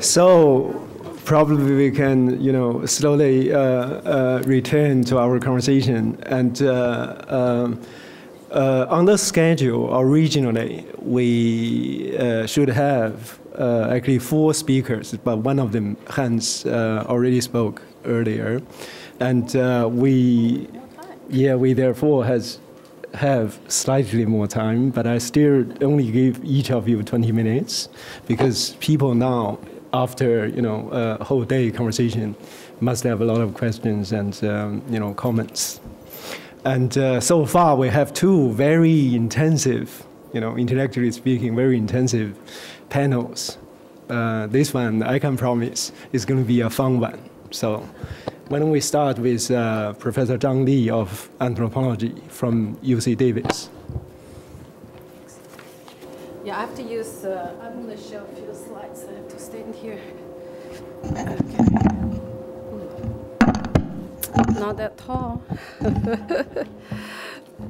So probably we can, you know, slowly uh, uh, return to our conversation. And uh, um, uh, on the schedule, originally, we uh, should have actually four speakers, but one of them, Hans, already spoke earlier. And we, yeah, we therefore has have slightly more time, but I still only give each of you 20 minutes because people now after you know a whole day conversation, must have a lot of questions and um, you know comments. And uh, so far, we have two very intensive, you know, intellectually speaking, very intensive panels. Uh, this one, I can promise, is going to be a fun one. So, why don't we start with uh, Professor Zhang Li of anthropology from UC Davis? Yeah, I have to use, uh, I'm going to show a few slides. I have to stand here. Okay. Not that tall.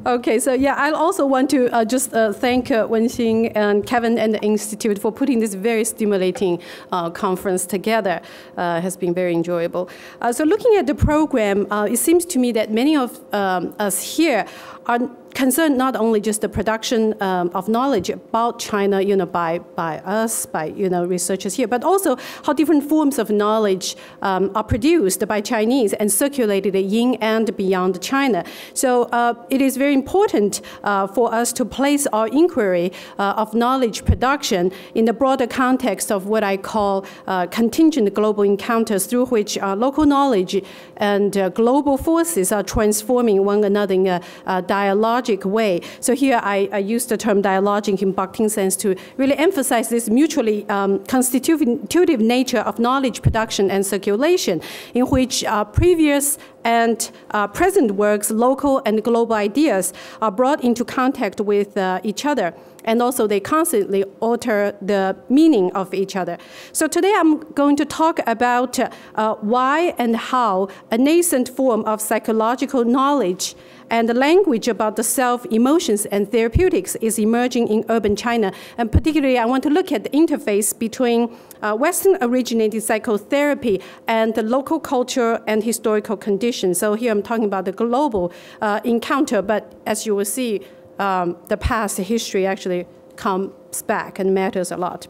Okay, so yeah, I also want to uh, just uh, thank uh, Wen-hsin and Kevin and the Institute for putting this very stimulating uh, conference together. Uh, has been very enjoyable. Uh, so looking at the program, uh, it seems to me that many of um, us here are concerned not only just the production um, of knowledge about China, you know, by, by us, by, you know, researchers here, but also how different forms of knowledge um, are produced by Chinese and circulated in and beyond China. So uh, it is very important uh, for us to place our inquiry uh, of knowledge production in the broader context of what I call uh, contingent global encounters through which local knowledge and uh, global forces are transforming one another in a, a dialogue dialogic way. So here I, I use the term dialogic in Bakhtin sense to really emphasize this mutually um, constitutive nature of knowledge production and circulation, in which uh, previous and uh, present works, local and global ideas are brought into contact with uh, each other and also they constantly alter the meaning of each other. So today I'm going to talk about uh, why and how a nascent form of psychological knowledge and the language about the self, emotions, and therapeutics is emerging in urban China. And particularly, I want to look at the interface between uh, Western originated psychotherapy and the local culture and historical conditions. So here I'm talking about the global uh, encounter, but as you will see, um, the past history actually comes back and matters a lot.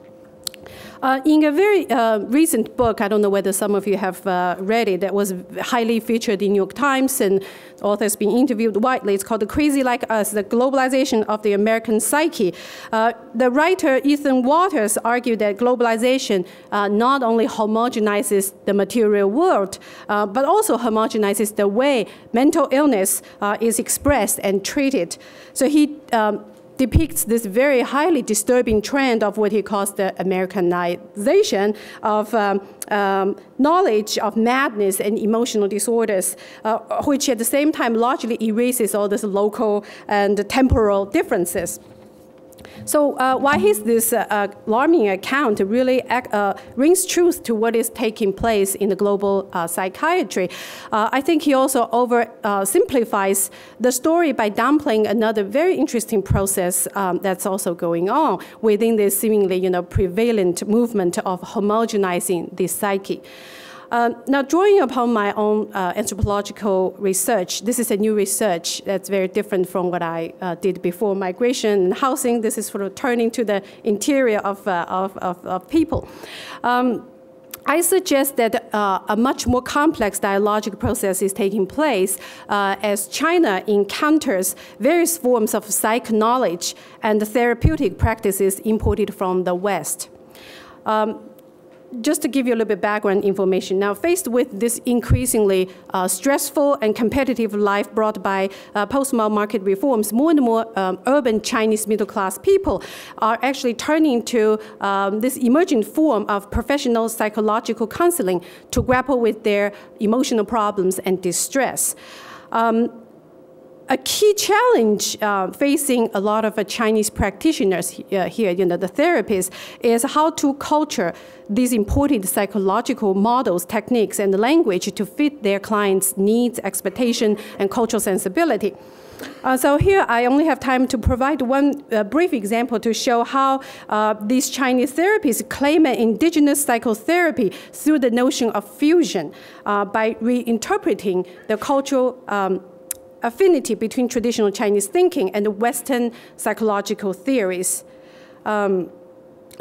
Uh, in a very uh, recent book, I don't know whether some of you have uh, read it, that was highly featured in New York Times and authors being interviewed widely. It's called The Crazy Like Us, The Globalization of the American Psyche. Uh, the writer Ethan Watters argued that globalization uh, not only homogenizes the material world, uh, but also homogenizes the way mental illness is expressed and treated. So he um, depicts this very highly disturbing trend of what he calls the Americanization of um, um, knowledge of madness and emotional disorders, uh, which at the same time largely erases all these local and temporal differences. So uh, why is this uh, uh, alarming account really uh, rings truth to what is taking place in the global uh, psychiatry? Uh, I think he also oversimplifies the story by downplaying another very interesting process um, that's also going on within this seemingly you know, prevalent movement of homogenizing the psyche. Uh, now, drawing upon my own uh, anthropological research, this is a new research that's very different from what I uh, did before migration and housing. This is sort of turning to the interior of, uh, of, of, of, people. Um, I suggest that uh, a much more complex dialogic process is taking place uh, as China encounters various forms of psych knowledge and therapeutic practices imported from the West. Um, just to give you a little bit background information, now faced with this increasingly uh, stressful and competitive life brought by uh, post-Mao market reforms, more and more um, urban Chinese middle-class people are actually turning to um, this emerging form of professional psychological counseling to grapple with their emotional problems and distress. Um, a key challenge uh, facing a lot of uh, Chinese practitioners uh, here, you know, the therapists, is how to culture these important psychological models, techniques, and language to fit their clients' needs, expectation, and cultural sensibility. Uh, so here I only have time to provide one uh, brief example to show how uh, these Chinese therapists claim an indigenous psychotherapy through the notion of fusion uh, by reinterpreting the cultural um, affinity between traditional Chinese thinking and Western psychological theories. Um,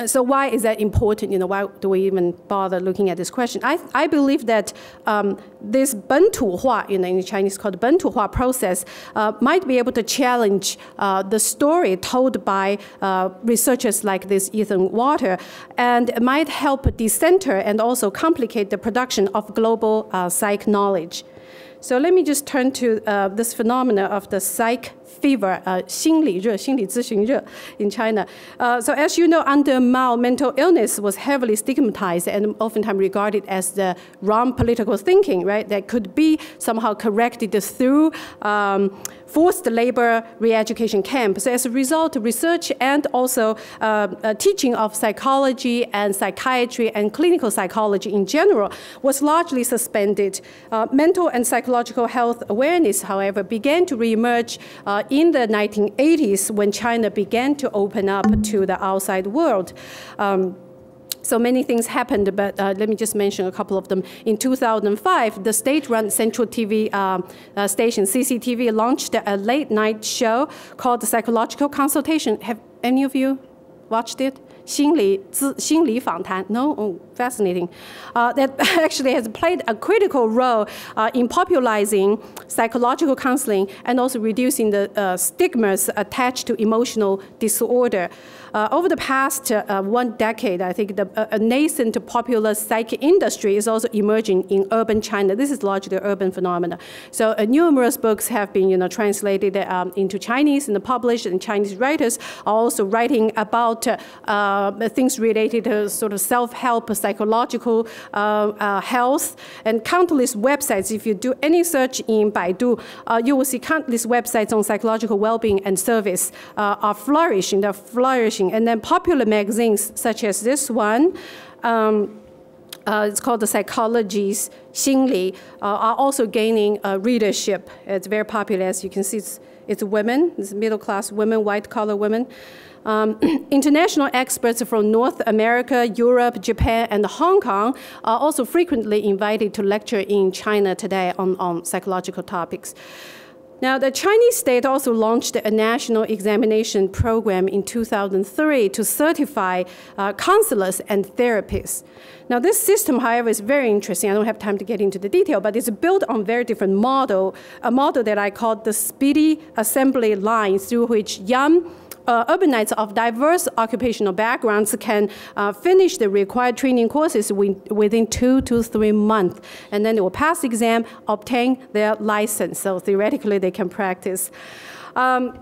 so why is that important? You know, why do we even bother looking at this question? I, I believe that um, this Bentuhua, you know, in Chinese called Bentuhua process, uh, might be able to challenge uh, the story told by uh, researchers like this Ethan Water, and might help decenter and also complicate the production of global uh, psych knowledge. So let me just turn to uh, this phenomena of the psych fever, uh, 心理热,心理咨询热 in China. Uh, so as you know, under Mao, mental illness was heavily stigmatized and oftentimes regarded as the wrong political thinking, right? That could be somehow corrected through um, forced labor re-education camp. So as a result, research and also uh, uh, teaching of psychology and psychiatry and clinical psychology in general was largely suspended. Uh, mental and psychological health awareness, however, began to reemerge uh, in the 1980s when China began to open up to the outside world. Um, so many things happened, but uh, let me just mention a couple of them. In 2005, the state-run Central TV uh, uh, station, CCTV, launched a late-night show called The Psychological Consultation. Have any of you watched it? 心理咨心理访谈. No, oh, fascinating. Uh, that actually has played a critical role uh, in popularizing psychological counseling and also reducing the uh, stigmas attached to emotional disorder. Uh, over the past uh, one decade, I think the, a nascent popular psych industry is also emerging in urban China. This is largely an urban phenomenon. So uh, numerous books have been you know, translated um, into Chinese and published, and Chinese writers are also writing about uh, things related to sort of self-help, psychological uh, uh, health, and countless websites. If you do any search in Baidu, you will see countless websites on psychological well-being and service are flourishing. They're flourishing and then popular magazines such as this one, um, uh, it's called the Psychology's Xinli, uh, are also gaining uh, readership. It's very popular, as you can see. It's, it's women, it's middle class women, white collar women. Um, international experts from North America, Europe, Japan, and Hong Kong are also frequently invited to lecture in China today on, on psychological topics. Now, the Chinese state also launched a national examination program in 2003 to certify uh, counselors and therapists. Now, this system, however, is very interesting. I don't have time to get into the detail, but it's built on very different model, a model that I call the speedy assembly line through which young uh, urbanites of diverse occupational backgrounds can uh, finish the required training courses within two to three months. And then they will pass the exam, obtain their license. So theoretically, they can practice. Um,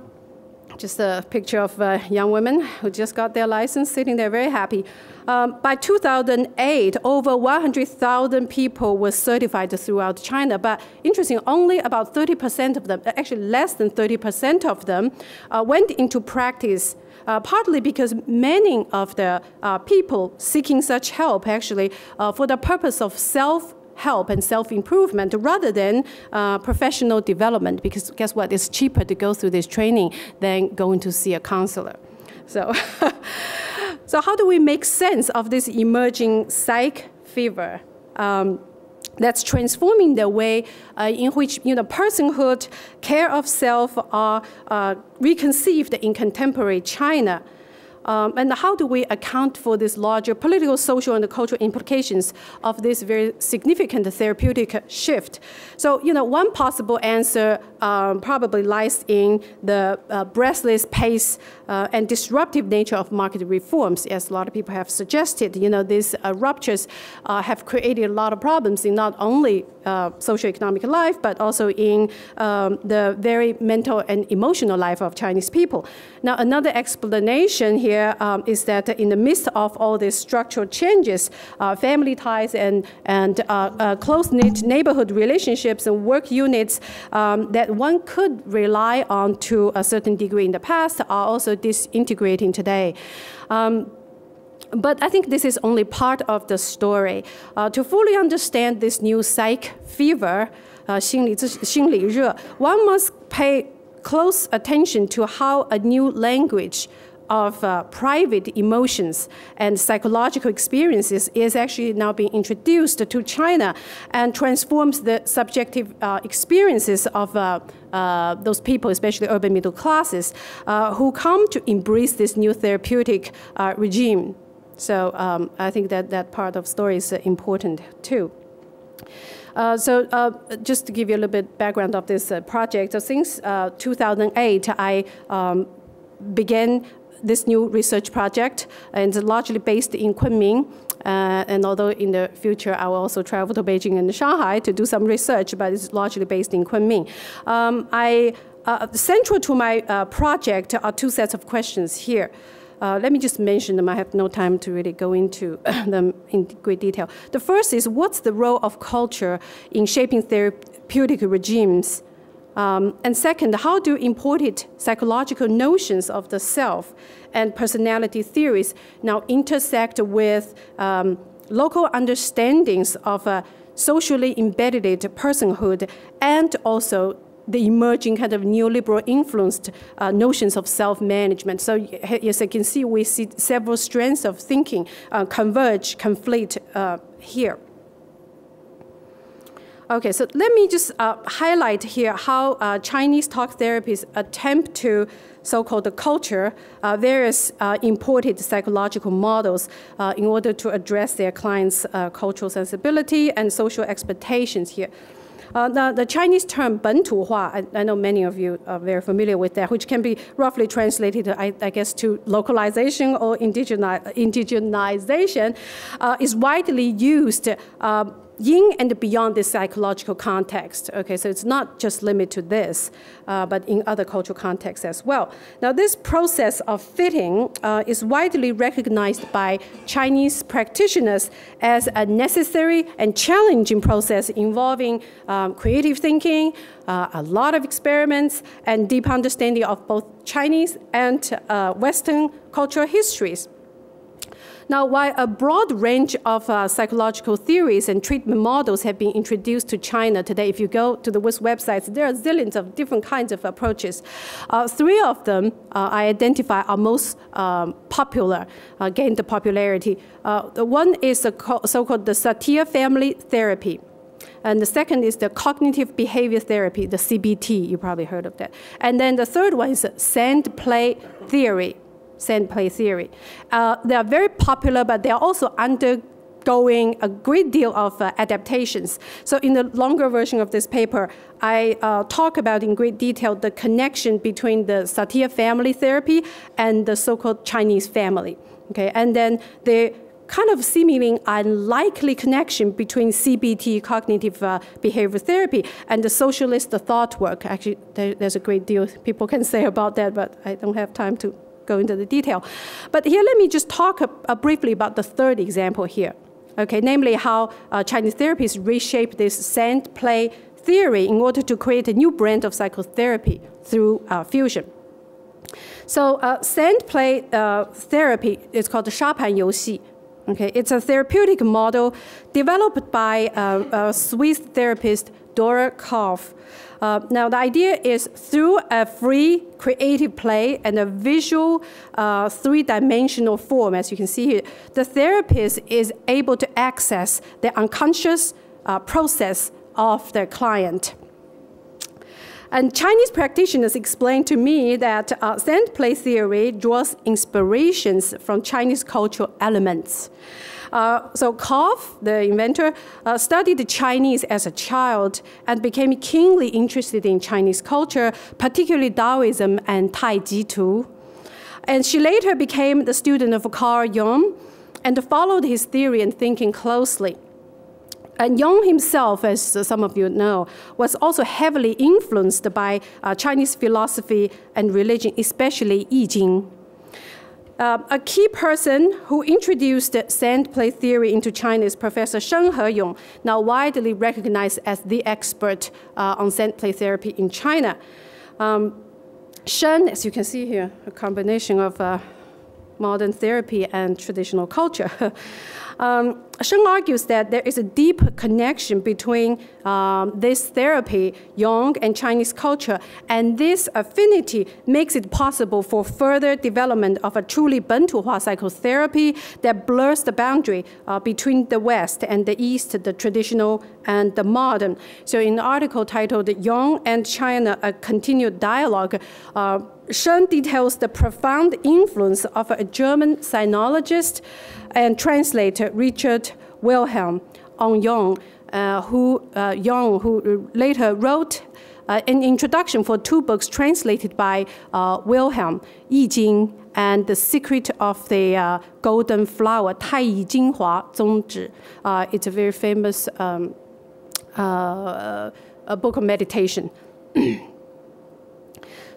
just a picture of uh, young women who just got their license, sitting there very happy. Um, by 2008, over 100,000 people were certified throughout China, but interesting, only about 30% of them, actually less than 30% of them, uh, went into practice uh, partly because many of the uh, people seeking such help actually uh, for the purpose of self help and self-improvement rather than uh, professional development because guess what? It's cheaper to go through this training than going to see a counselor. So so how do we make sense of this emerging psych fever? Um, that's transforming the way uh, in which you know personhood care of self are uh, reconceived in contemporary china um, and how do we account for these larger political, social, and cultural implications of this very significant therapeutic shift? So, you know, one possible answer um, probably lies in the uh, breathless pace uh, and disruptive nature of market reforms, as a lot of people have suggested. You know, these uh, ruptures uh, have created a lot of problems in not only uh, socioeconomic life, but also in um, the very mental and emotional life of Chinese people. Now, another explanation here um, is that in the midst of all these structural changes, uh, family ties and, and uh, uh close-knit neighborhood relationships and work units um, that one could rely on to a certain degree in the past are also disintegrating today. Um, but I think this is only part of the story. Uh, to fully understand this new psych fever, uh, 心理心理热, one must pay close attention to how a new language of uh, private emotions and psychological experiences is actually now being introduced to China and transforms the subjective uh, experiences of uh, uh those people, especially urban middle classes, uh, who come to embrace this new therapeutic uh, regime. So um, I think that that part of story is important too. Uh, so uh, just to give you a little bit background of this uh, project, so since 2008, I um, began this new research project, and largely based in Kunming. Uh, and although in the future I will also travel to Beijing and Shanghai to do some research, but it's largely based in Kunming. Um, I, uh, central to my uh, project are two sets of questions here. Uh, let me just mention them. I have no time to really go into them in great detail. The first is what's the role of culture in shaping therapeutic regimes? Um, and second, how do imported psychological notions of the self and personality theories now intersect with um, local understandings of socially embedded personhood and also the emerging kind of neoliberal influenced uh, notions of self-management. So as you can see, we see several strands of thinking uh, converge, conflate uh, here. Okay, so let me just uh, highlight here how uh, Chinese talk therapists attempt to so-called culture uh, various imported psychological models in order to address their clients' cultural sensibility and social expectations here. Uh, the, the, Chinese term 本土化, I, I, know many of you are very familiar with that, which can be roughly translated, I, I guess, to localization or indigenization, uh, is widely used uh, in and beyond this psychological context. Okay, so it's not just limited to this, uh, but in other cultural contexts as well. Now, this process of fitting uh, is widely recognized by Chinese practitioners as a necessary and challenging process involving um, creative thinking, uh, a lot of experiments, and deep understanding of both Chinese and uh, Western cultural histories. Now, while a broad range of uh, psychological theories and treatment models have been introduced to China today, if you go to the WIS websites, there are zillions of different kinds of approaches. Uh, three of them uh, I identify are most um, popular, uh, gained the popularity. Uh, one is the so-called the Satir family therapy. And the second is the cognitive behavior therapy, the CBT, you probably heard of that. And then the third one is sand play theory sand play theory. Uh, they are very popular, but they are also undergoing a great deal of uh, adaptations. So in the longer version of this paper, I uh, talk about in great detail the connection between the Satir family therapy and the so-called Chinese family. Okay, and then the kind of seemingly unlikely connection between CBT, cognitive uh, behavior therapy, and the socialist thought work. Actually, there, there's a great deal people can say about that, but I don't have time to go into the detail. But here, let me just talk briefly about the third example here, okay, namely how uh, Chinese therapists reshape this sand play theory in order to create a new brand of psychotherapy through uh, fusion. So uh, sand play uh, therapy is called the Shapan Youxi. Okay, it's a therapeutic model developed by a Swiss therapist Dora Kalff uh, now, the idea is through a free creative play and a visual uh, three-dimensional form, as you can see here, the therapist is able to access the unconscious uh, process of their client. And Chinese practitioners explained to me that uh, sand play theory draws inspirations from Chinese cultural elements. Uh, so Kalff, the inventor, uh, studied Chinese as a child and became keenly interested in Chinese culture, particularly Taoism and Tai Chi. And she later became the student of Carl Jung and followed his theory and thinking closely. And Jung himself, as some of you know, was also heavily influenced by uh, Chinese philosophy and religion, especially I Ching. Uh, a key person who introduced sand play theory into China is Professor Shen Heyong, now widely recognized as the expert uh, on sand play therapy in China. Um, Shen, as you can see here, a combination of uh, modern therapy and traditional culture. Um, Shen argues that there is a deep connection between um, this therapy, Jung, and Chinese culture, and this affinity makes it possible for further development of a truly Bentuhua psychotherapy that blurs the boundary uh, between the West and the East, the traditional and the modern. So, in the article titled Jung and China, a continued dialogue, uh, Shen details the profound influence of a German sinologist and translator Richard Wilhelm on Jung, uh, who uh, Jung, who later wrote uh, an introduction for two books translated by uh, Wilhelm, Yi Jing and The Secret of the uh, Golden Flower, Taiyi Jinhua Zongzhi. Uh, it's a very famous um, uh, book of meditation.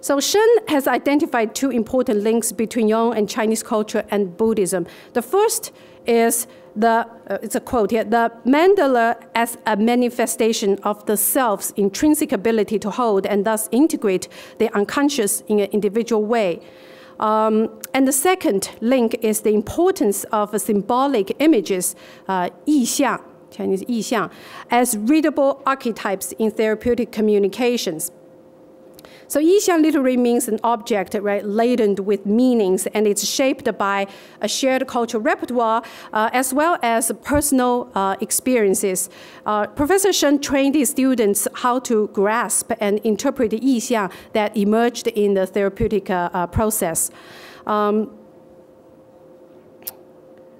So Shen has identified two important links between Jung and Chinese culture and Buddhism. The first is the, uh, it's a quote here, the mandala as a manifestation of the self's intrinsic ability to hold and thus integrate the unconscious in an individual way. Um, and the second link is the importance of symbolic images, uh, 意象, Chinese 意象, as readable archetypes in therapeutic communications. So Yixiang literally means an object, right, laden with meanings, and it's shaped by a shared cultural repertoire uh, as well as personal uh, experiences. Uh, Professor Shen trained his students how to grasp and interpret the Yixiang that emerged in the therapeutic uh, uh, process. Um,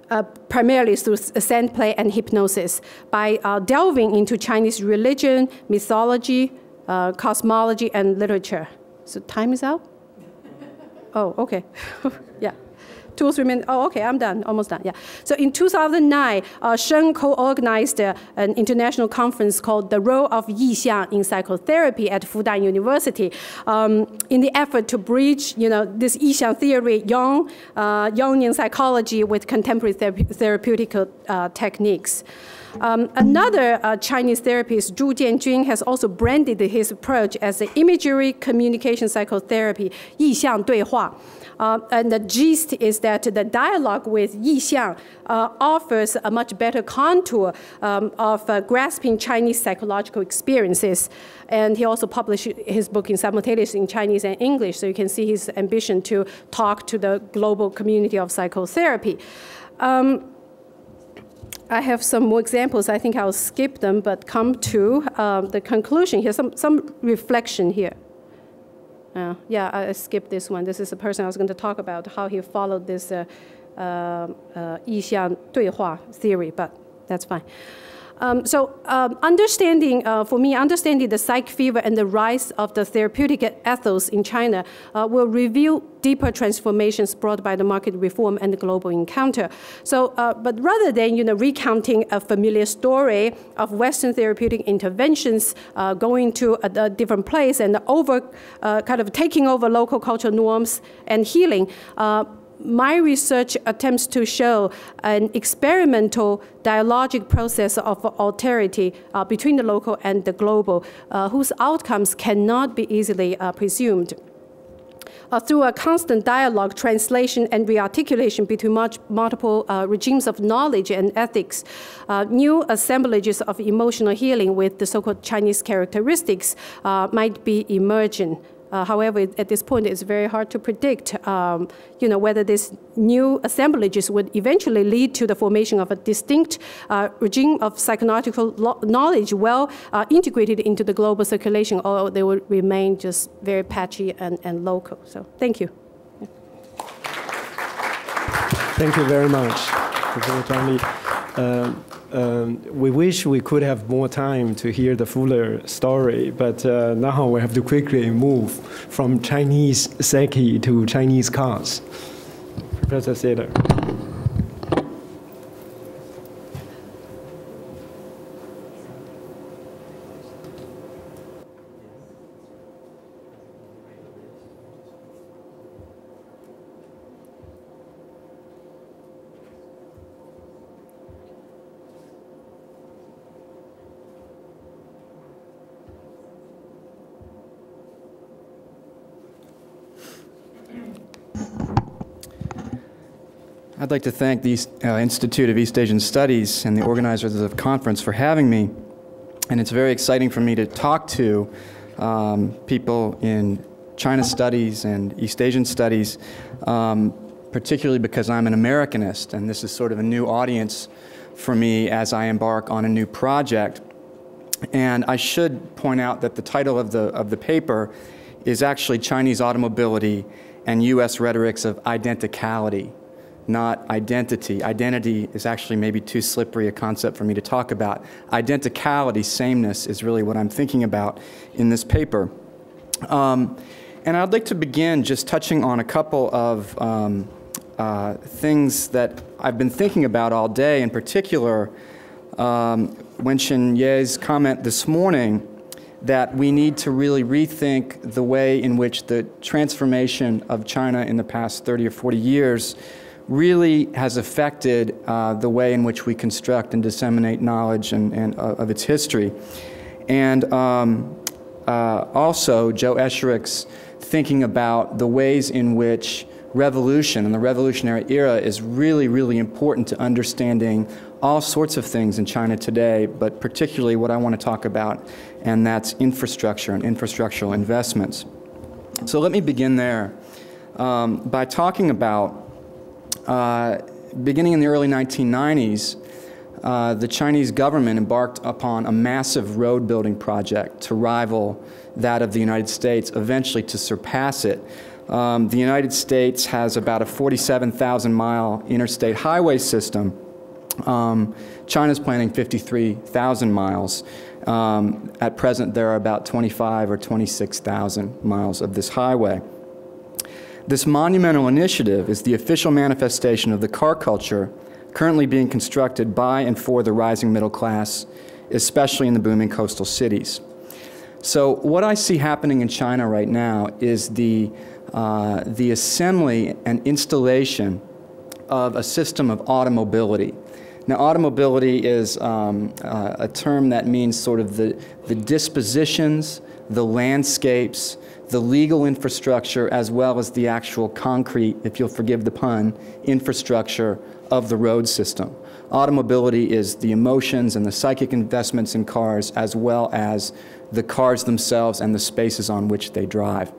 uh, primarily through sand play and hypnosis, by uh, delving into Chinese religion, mythology, uh, cosmology, and literature. So time is out? oh, okay. yeah. Two or three minutes. Oh, okay, I'm done, almost done. Yeah. So in 2009, uh, Shen co-organized uh, an international conference called "The Role of Yixiang in Psychotherapy" at Fudan University, um, in the effort to bridge, you know, this Yixiang theory, Jung, uh, Jungian psychology, with contemporary therapeutic uh, techniques. Um, another uh, Chinese therapist, Zhu Jianjun, has also branded his approach as the imagery communication psychotherapy, 意象对话. Uh, and the gist is that the dialogue with Yi Xiang uh, offers a much better contour um, of uh, grasping Chinese psychological experiences. And he also published his book in simultaneously in Chinese and English, so you can see his ambition to talk to the global community of psychotherapy. Um, I have some more examples. I think I'll skip them, but come to um, the conclusion here, some, some reflection here. Uh, yeah, I skipped this one. This is the person I was going to talk about, how he followed this uh, um, uh, uh theory, but that's fine. Um, so um, understanding, uh, for me, understanding the psych fever and the rise of the therapeutic ethos in China uh, will reveal deeper transformations brought by the market reform and the global encounter. So, uh, but rather than you know recounting a familiar story of Western therapeutic interventions uh, going to a, a, different place and over, uh, kind of taking over local cultural norms and healing uh, my research attempts to show an experimental dialogic process of alterity uh, between the local and the global, uh, whose outcomes cannot be easily uh, presumed. Uh, through a constant dialogue, translation, and rearticulation between multiple uh, regimes of knowledge and ethics, uh, new assemblages of emotional healing with the so-called Chinese characteristics might be emerging. Uh, however, at this point, it's very hard to predict, um, you know, whether these new assemblages would eventually lead to the formation of a distinct uh, regime of psychonautical knowledge well uh, integrated into the global circulation, or they would remain just very patchy and, and local. So, thank you. Thank you very much, Professor Li. Um, um, we wish we could have more time to hear the fuller story, but uh, now we have to quickly move from Chinese sake to Chinese cars. Professor Seiler. I'd like to thank the uh, Institute of East Asian Studies and the organizers of the conference for having me. And it's very exciting for me to talk to um, people in China studies and East Asian studies, um, particularly because I'm an Americanist, and this is sort of a new audience for me as I embark on a new project. And I should point out that the title of the, of the paper is actually Chinese Automobility and U.S. Rhetorics of Identicality not identity. Identity is actually maybe too slippery a concept for me to talk about. Identicality, sameness, is really what I'm thinking about in this paper. Um, and I'd like to begin just touching on a couple of um, uh, things that I've been thinking about all day, in particular, um, Wen-hsin Yeh's comment this morning that we need to really rethink the way in which the transformation of China in the past 30 or 40 years really has affected uh, the way in which we construct and disseminate knowledge and, and uh, of its history. And um, uh, also, Joe Esherick's thinking about the ways in which revolution and the revolutionary era is really, really important to understanding all sorts of things in China today, but particularly what I want to talk about, and that's infrastructure and infrastructural investments. So let me begin there um, by talking about uh, beginning in the early 1990s, uh, the Chinese government embarked upon a massive road building project to rival that of the United States, eventually to surpass it. Um, the United States has about a 47,000 mile interstate highway system. Um, China's planning 53,000 miles. Um, at present, there are about 25 or 26,000 miles of this highway. This monumental initiative is the official manifestation of the car culture currently being constructed by and for the rising middle class, especially in the booming coastal cities. So, what I see happening in China right now is the, uh, the assembly and installation of a system of automobility. Now, automobility is um, uh, a term that means sort of the, the dispositions, the landscapes, the legal infrastructure as well as the actual concrete, if you'll forgive the pun, infrastructure of the road system. Automobility is the emotions and the psychic investments in cars as well as the cars themselves and the spaces on which they drive.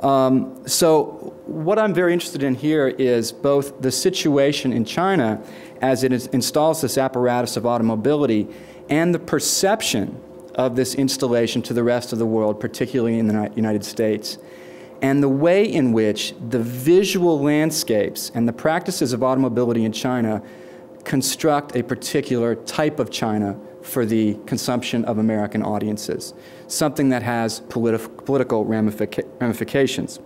Um, so what I'm very interested in here is both the situation in China as it is, installs this apparatus of automobility and the perception of this installation to the rest of the world, particularly in the United States, and the way in which the visual landscapes and the practices of automobility in China construct a particular type of China for the consumption of American audiences, something that has politi political ramifica ramifications.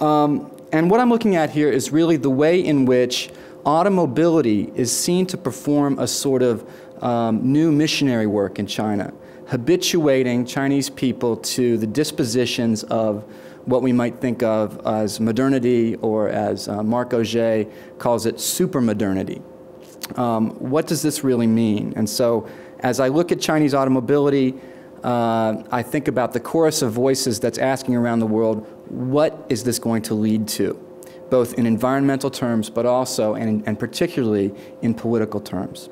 Um, and what I'm looking at here is really the way in which automobility is seen to perform a sort of um, new missionary work in China, habituating Chinese people to the dispositions of what we might think of as modernity or as uh, Marc Augé calls it supermodernity. Um, what does this really mean? And so as I look at Chinese automobility, uh, I think about the chorus of voices that's asking around the world, what is this going to lead to? Both in environmental terms, but also and, and particularly in political terms.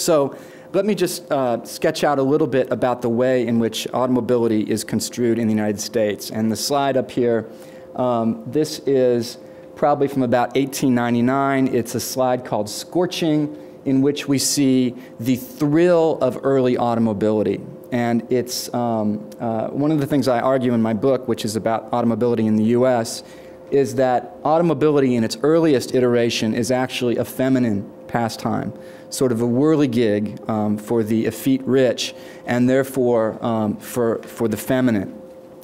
So let me just uh, sketch out a little bit about the way in which automobility is construed in the United States. And the slide up here, um, this is probably from about 1899. It's a slide called Scorching, in which we see the thrill of early automobility. And it's um, uh, one of the things I argue in my book, which is about automobility in the US, is that automobility in its earliest iteration is actually a feminine pastime, sort of a whirligig um, for the effete rich and therefore um, for, for the feminine.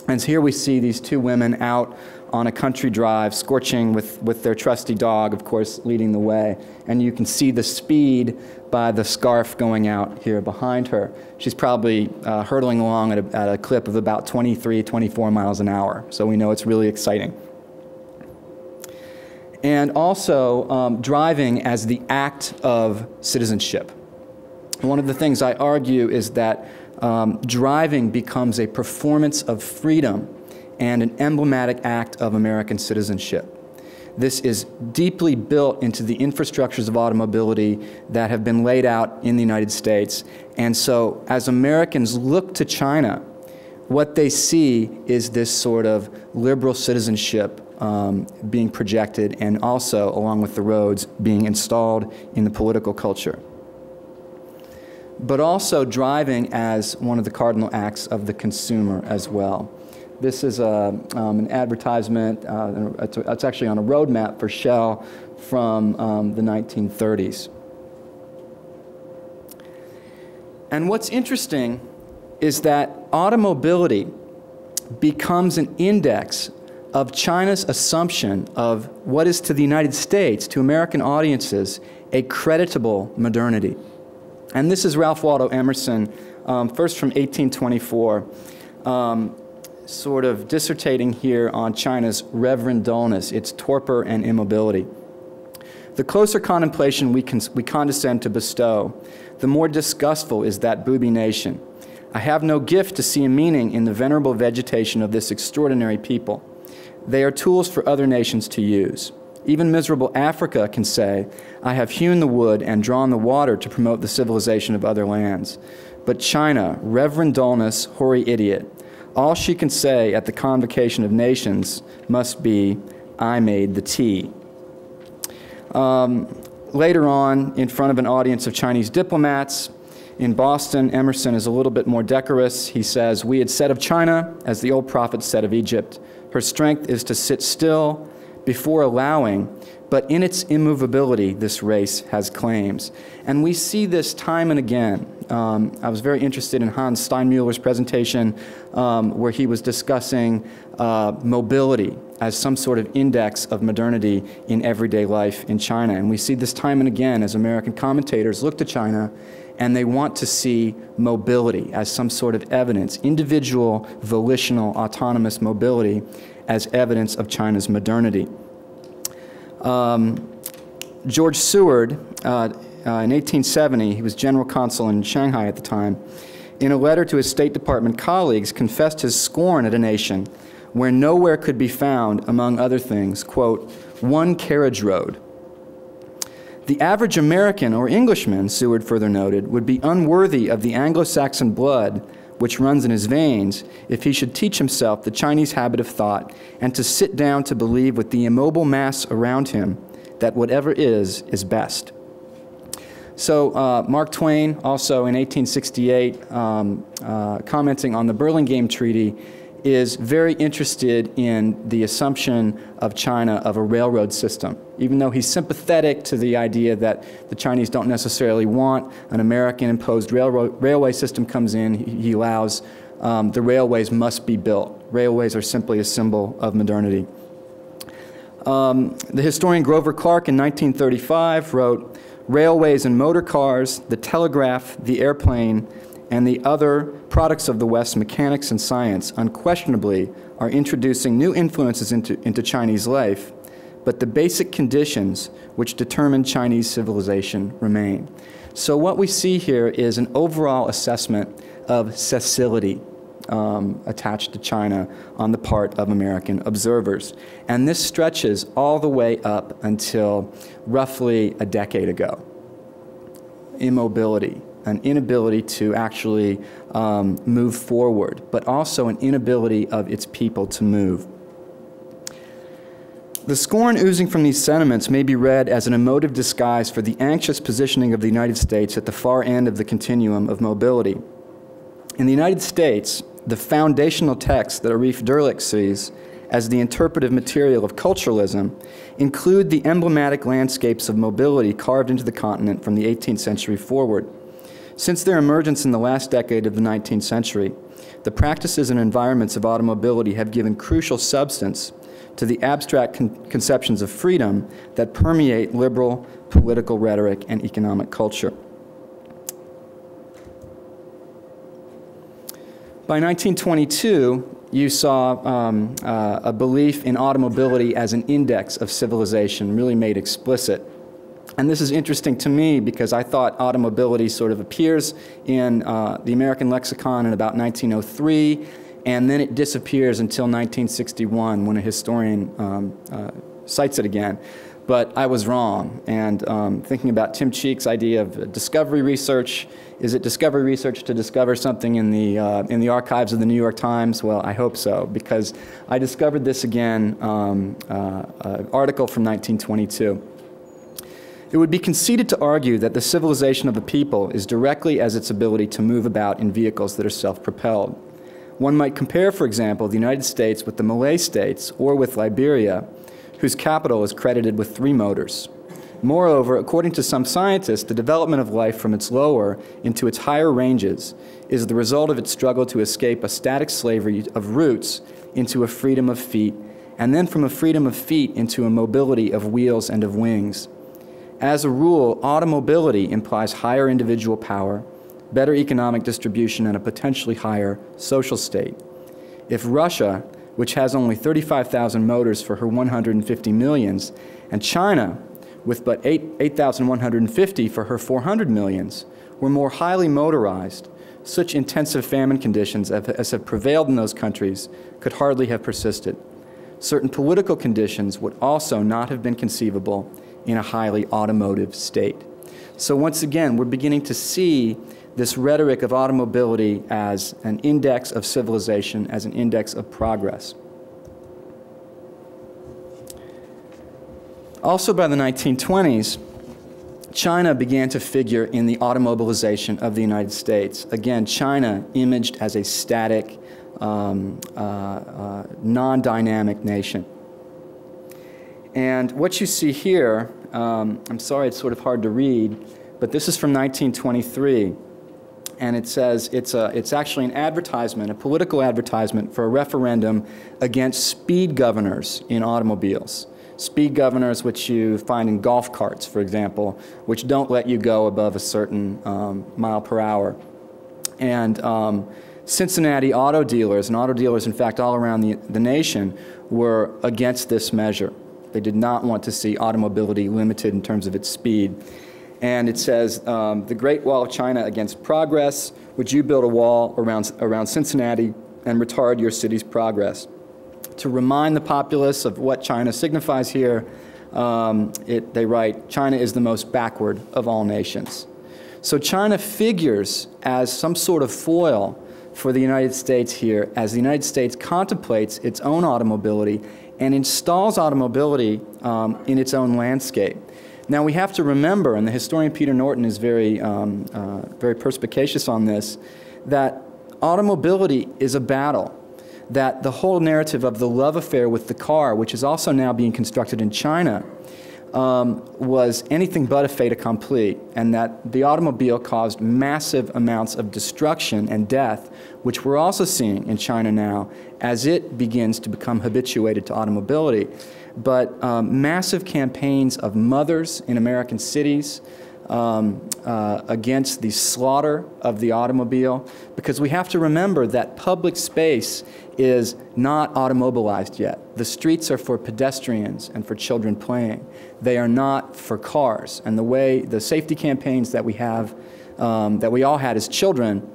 And here we see these two women out on a country drive, scorching with, with their trusty dog, of course, leading the way. And you can see the speed by the scarf going out here behind her. She's probably uh, hurtling along at a, at a clip of about 23, 24 miles an hour. So we know it's really exciting. And also um, driving as the act of citizenship. One of the things I argue is that um, driving becomes a performance of freedom and an emblematic act of American citizenship. This is deeply built into the infrastructures of automobility that have been laid out in the United States. And so, as Americans look to China, what they see is this sort of liberal citizenship um, being projected and also, along with the roads, being installed in the political culture. But also driving as one of the cardinal acts of the consumer as well. This is a, um, an advertisement, uh, it's, it's, actually on a roadmap for Shell from um, the 1930s. And what's interesting is that automobility becomes an index of China's assumption of what is to the United States, to American audiences, a creditable modernity. And this is Ralph Waldo Emerson, um, first from 1824. Um, sort of dissertating here on China's reverend dullness, its torpor and immobility. The closer contemplation we, we condescend to bestow, the more disgustful is that booby nation. I have no gift to see a meaning in the venerable vegetation of this extraordinary people. They are tools for other nations to use. Even miserable Africa can say, I have hewn the wood and drawn the water to promote the civilization of other lands. But China, reverend dullness, hoary idiot, all she can say at the convocation of nations must be, I made the tea. Um, later on, in front of an audience of Chinese diplomats, in Boston, Emerson is a little bit more decorous. He says, We had said of China, as the old prophet said of Egypt, her strength is to sit still before allowing but in its immovability, this race has claims. And we see this time and again. Um, I was very interested in Hans Steinmuller's presentation um, where he was discussing uh, mobility as some sort of index of modernity in everyday life in China. And we see this time and again as American commentators look to China and they want to see mobility as some sort of evidence, individual, volitional, autonomous mobility as evidence of China's modernity. Um, George Seward, uh, uh, in 1870, he was general consul in Shanghai at the time, in a letter to his State Department colleagues, confessed his scorn at a nation where nowhere could be found, among other things, quote, one carriage road. The average American or Englishman, Seward further noted, would be unworthy of the Anglo Saxon blood which runs in his veins if he should teach himself the Chinese habit of thought and to sit down to believe with the immobile mass around him that whatever is, is best. So, uh, Mark Twain, also in 1868, um, uh, commenting on the Burlingame Treaty, is very interested in the assumption of China of a railroad system. Even though he's sympathetic to the idea that the Chinese don't necessarily want an American imposed railroad, railway system comes in, he allows um, the railways must be built. Railways are simply a symbol of modernity. Um, the historian Grover Clark in 1935 wrote, Railways and motor cars, the telegraph, the airplane, and the other products of the West, mechanics and science, unquestionably are introducing new influences into, into Chinese life, but the basic conditions which determine Chinese civilization remain. So, what we see here is an overall assessment of cecility um, attached to China on the part of American observers. And this stretches all the way up until roughly a decade ago. Immobility, an inability to actually um, move forward, but also an inability of its people to move. The scorn oozing from these sentiments may be read as an emotive disguise for the anxious positioning of the United States at the far end of the continuum of mobility. In the United States, the foundational text that Arif Dirlik sees as the interpretive material of culturalism include the emblematic landscapes of mobility carved into the continent from the 18th century forward. Since their emergence in the last decade of the 19th century, the practices and environments of automobility have given crucial substance to the abstract con conceptions of freedom that permeate liberal political rhetoric and economic culture. By 1922, you saw um, uh, a belief in automobility as an index of civilization really made explicit. And this is interesting to me because I thought automobility sort of appears in uh, the American lexicon in about 1903, and then it disappears until 1961 when a historian um, uh, cites it again. But I was wrong. And um, thinking about Tim Cheek's idea of discovery research, is it discovery research to discover something in the, uh, in the archives of the New York Times? Well, I hope so, because I discovered this again, um, uh, an article from 1922. It would be conceded to argue that the civilization of a people is directly as its ability to move about in vehicles that are self propelled. One might compare, for example, the United States with the Malay states or with Liberia, whose capital is credited with three motors. Moreover, according to some scientists, the development of life from its lower into its higher ranges is the result of its struggle to escape a static slavery of roots into a freedom of feet, and then from a freedom of feet into a mobility of wheels and of wings. As a rule, automobility implies higher individual power, better economic distribution, and a potentially higher social state. If Russia, which has only 35,000 motors for her 150 millions, and China, with but 8,150 8, for her 400 millions, were more highly motorized, such intensive famine conditions as have prevailed in those countries could hardly have persisted. Certain political conditions would also not have been conceivable in a highly automotive state. So once again, we're beginning to see this rhetoric of automobility as an index of civilization, as an index of progress. Also, by the 1920s, China began to figure in the automobilization of the United States. Again, China imaged as a static, um, uh, uh, non dynamic nation. And what you see here, um, I'm sorry it's sort of hard to read, but this is from 1923 and it says it's, a, it's actually an advertisement, a political advertisement for a referendum against speed governors in automobiles. Speed governors, which you find in golf carts, for example, which don't let you go above a certain um, mile per hour. And um, Cincinnati auto dealers, and auto dealers, in fact, all around the, the nation, were against this measure. They did not want to see automobility limited in terms of its speed and it says, um, the Great Wall of China against progress. Would you build a wall around, around Cincinnati and retard your city's progress? To remind the populace of what China signifies here, um, it, they write, China is the most backward of all nations. So China figures as some sort of foil for the United States here as the United States contemplates its own automobility and installs automobility um, in its own landscape. Now we have to remember, and the historian Peter Norton is very, um, uh, very perspicacious on this, that automobility is a battle. That the whole narrative of the love affair with the car, which is also now being constructed in China, um, was anything but a fait accompli, and that the automobile caused massive amounts of destruction and death, which we're also seeing in China now as it begins to become habituated to automobility. But um, massive campaigns of mothers in American cities um, uh, against the slaughter of the automobile, because we have to remember that public space is not automobilized yet. The streets are for pedestrians and for children playing. They are not for cars. And the way the safety campaigns that we have, um, that we all had as children,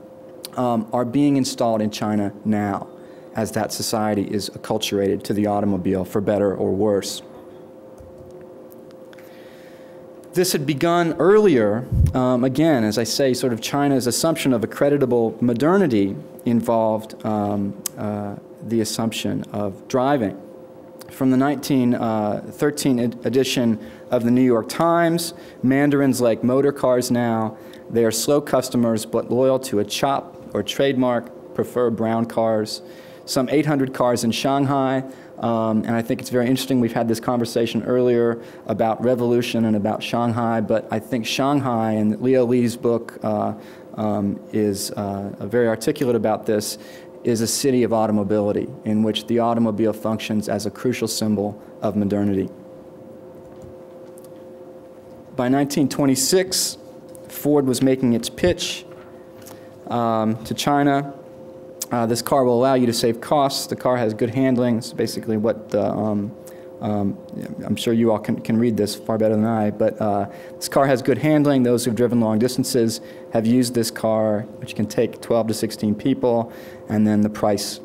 um, are being installed in China now as that society is acculturated to the automobile, for better or worse. This had begun earlier, um, again, as I say, sort of China's assumption of a creditable modernity involved um, uh, the assumption of driving. From the 1913 uh, edition of the New York Times, Mandarins like motor cars now. They are slow customers but loyal to a chop or trademark, prefer brown cars some 800 cars in Shanghai, Um, and I think it's very interesting. We've had this conversation earlier about revolution and about Shanghai, but I think Shanghai and Leo Lee's book uh, um, is uh, very articulate about this is a city of automobility in which the automobile functions as a crucial symbol of modernity. By 1926, Ford was making its pitch um, to China. Uh, this car will allow you to save costs. The car has good handling. It's basically what the, um, um, I'm sure you all can, can read this far better than I, but uh, this car has good handling. Those who've driven long distances have used this car, which can take 12 to 16 people, and then the price.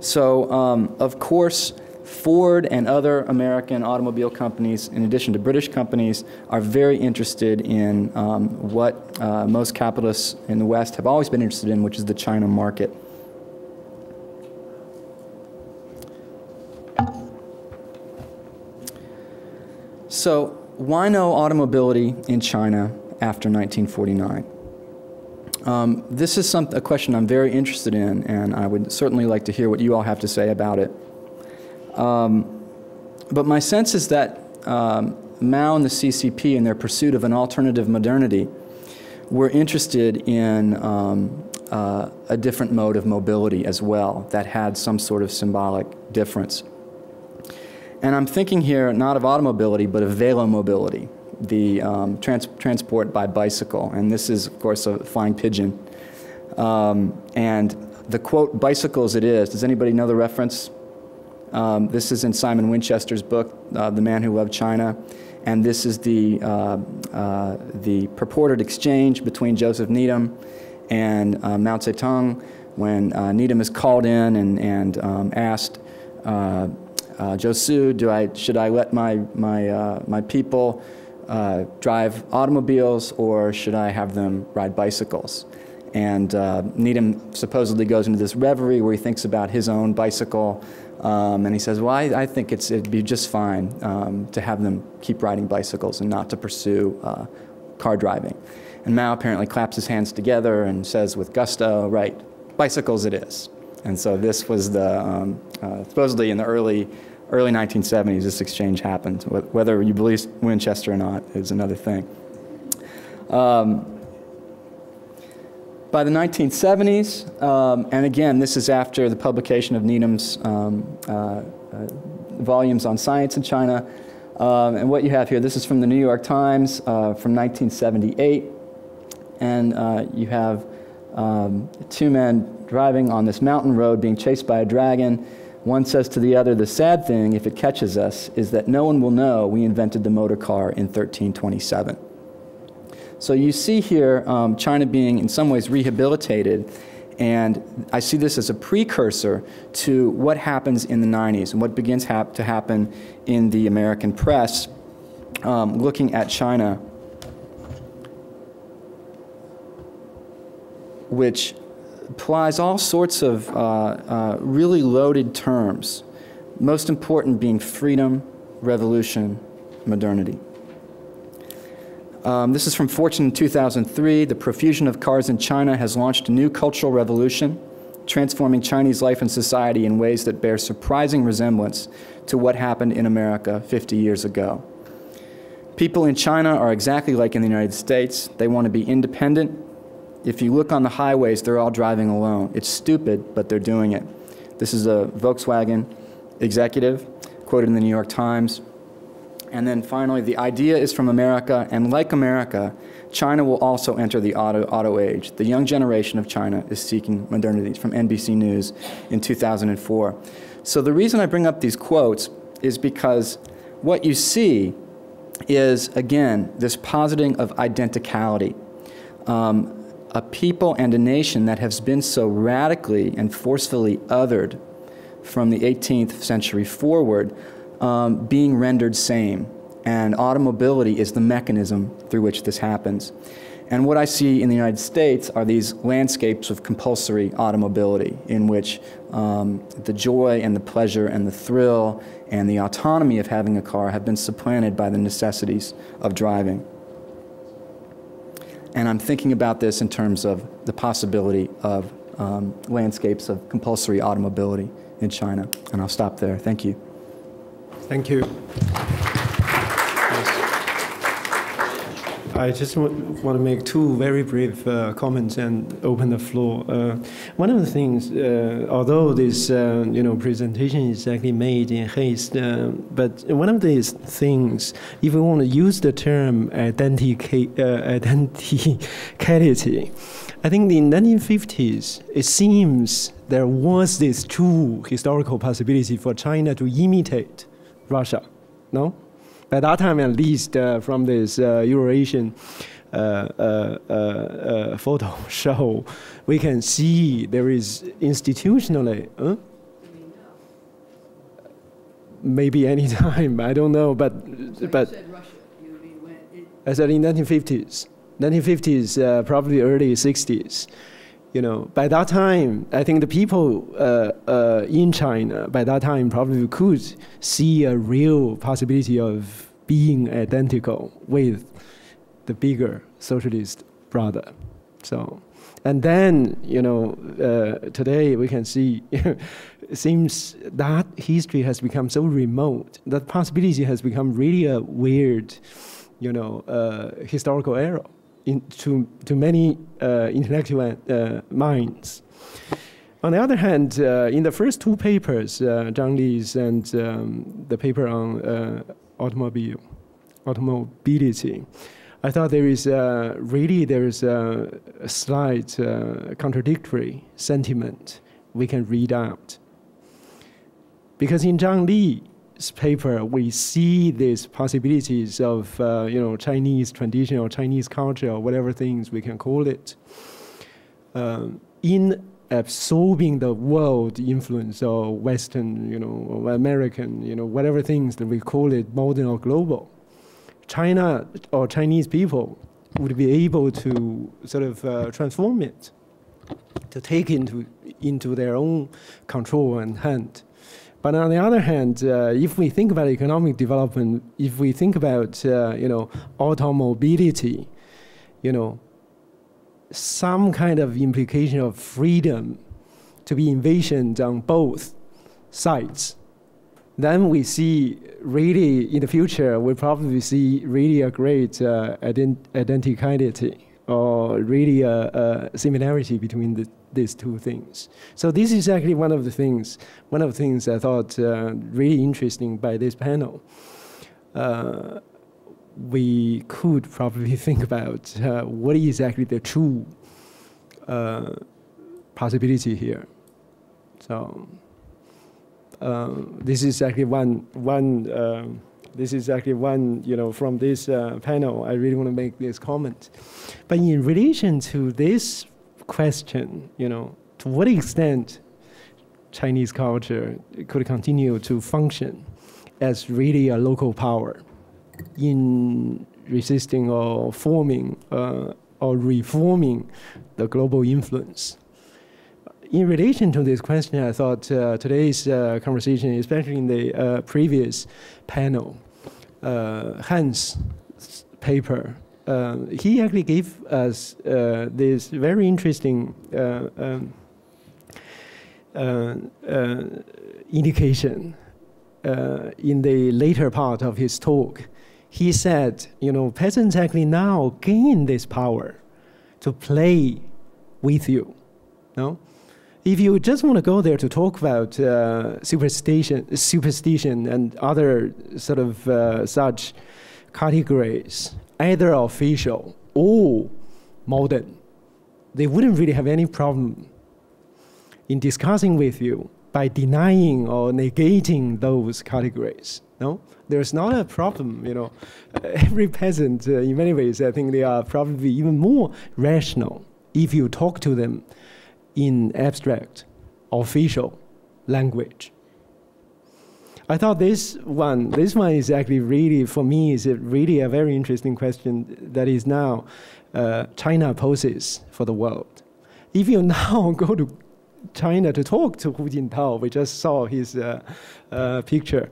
So, um, of course, Ford and other American automobile companies, in addition to British companies, are very interested in um, what uh, most capitalists in the West have always been interested in, which is the China market. So, why no automobility in China after 1949? Um, this is some, a question I'm very interested in, and I would certainly like to hear what you all have to say about it. Um, but my sense is that um, Mao and the CCP, in their pursuit of an alternative modernity, were interested in um, uh, a different mode of mobility as well that had some sort of symbolic difference. And I'm thinking here not of automobility, but of velomobility, the um, trans transport by bicycle. And this is, of course, a flying pigeon. Um, and the quote, bicycles it is, does anybody know the reference? Um, this is in Simon Winchester's book, uh, The Man Who Loved China. And this is the, uh, uh, the purported exchange between Joseph Needham and uh, Mao Zedong when uh, Needham is called in and, and um, asked, uh, Josu, do I, should I let my, my, my people drive automobiles or should I have them ride bicycles? And Needham supposedly goes into this reverie where he thinks about his own bicycle um, and he says, well, I, I, think it's, it'd be just fine um, to have them keep riding bicycles and not to pursue uh, car driving. And Mao apparently claps his hands together and says with gusto, right, bicycles it is. And so this was the, um, uh, supposedly in the early, early 1970s, this exchange happened. Whether you believe Winchester or not is another thing. Um, by the 1970s, um, and again, this is after the publication of Needham's um, uh, uh, volumes on science in China. Um, and what you have here, this is from the New York Times uh, from 1978. And uh, you have um, two men driving on this mountain road being chased by a dragon. One says to the other, The sad thing, if it catches us, is that no one will know we invented the motor car in 1327. So you see here um, China being in some ways rehabilitated, and I see this as a precursor to what happens in the 90s and what begins hap to happen in the American press um, looking at China, which applies all sorts of uh, uh, really loaded terms, most important being freedom, revolution, modernity. Um, this is from Fortune in 2003. The profusion of cars in China has launched a new cultural revolution, transforming Chinese life and society in ways that bear surprising resemblance to what happened in America 50 years ago. People in China are exactly like in the United States. They want to be independent. If you look on the highways, they're all driving alone. It's stupid, but they're doing it. This is a Volkswagen executive quoted in the New York Times. And then finally, the idea is from America, and like America, China will also enter the auto, auto age. The young generation of China is seeking modernity from NBC News in 2004. So the reason I bring up these quotes is because what you see is, again, this positing of identicality. Um, a people and a nation that has been so radically and forcefully othered from the 18th century forward um, being rendered same. And automobility is the mechanism through which this happens. And what I see in the United States are these landscapes of compulsory automobility in which um, the joy and the pleasure and the thrill and the autonomy of having a car have been supplanted by the necessities of driving. And I'm thinking about this in terms of the possibility of um, landscapes of compulsory automobility in China. And I'll stop there. Thank you. Thank you. I just want, to make two very brief uh, comments and open the floor. Uh, one of the things, uh, although this uh, you know presentation is actually made in haste, uh, but one of these things, if we want to use the term identica- uh, I think in the 1950s it seems there was this true historical possibility for China to imitate Russia. No at that time at least uh, from this uh, Eurasian uh, uh, uh, photo show, we can see there is institutionally. Huh? Maybe any time, I don't know, but so but I said in 1950s, 1950s, probably early 60s you know, by that time, I think the people uh, uh, in China by that time probably could see a real possibility of being identical with the bigger socialist brother. So, and then you know, uh, today we can see. it seems that history has become so remote that possibility has become really a weird, you know, uh, historical error in, to, to many uh, intellectual uh, minds. On the other hand, uh, in the first two papers, uh, Zhang Li's and um, the paper on uh, automobile, automobility, I thought there is really there is a, a slight contradictory sentiment we can read out. Because in Zhang Li, paper, we see these possibilities of uh, you know Chinese tradition or Chinese culture or whatever things we can call it, um, in absorbing the world influence or Western, you know, or American, you know, whatever things that we call it, modern or global. China or Chinese people would be able to sort of uh, transform it, to take into into their own control and hand. But on the other hand, uh, if we think about economic development, if we think about uh, you know automobility, you know some kind of implication of freedom to be envisioned on both sides, then we see really in the future we probably see really a great uh, ident- identicality or really a, a similarity between the these two things. So this is actually one of the things, one of the things I thought uh, really interesting by this panel. Uh, we could probably think about uh, what is actually the true uh, possibility here. So uh, this is actually one one. Um, this is actually one, you know, from this uh, panel, I really want to make this comment. But in relation to this question, you know, to what extent Chinese culture could continue to function as really a local power in resisting or forming uh, or reforming the global influence. In relation to this question, I thought uh, today's uh, conversation, especially in the uh, previous panel, uh, Hans' paper he actually gave us uh, this very interesting uh, um, uh, uh, indication in the later part of his talk. He said, you know, peasants actually now gain this power to play with you. No? If you just want to go there to talk about superstition, superstition and other sort of such categories, either official or modern, they wouldn't really have any problem in discussing with you by denying or negating those categories. No, there's not a problem. You know, every peasant, uh, in many ways, I think they are probably even more rational if you talk to them in abstract, official language. I thought this one, this one is actually really, for me, is really a very interesting question that is now uh, China poses for the world. If you now go to China to talk to Hu Jintao, we just saw his uh, uh, picture.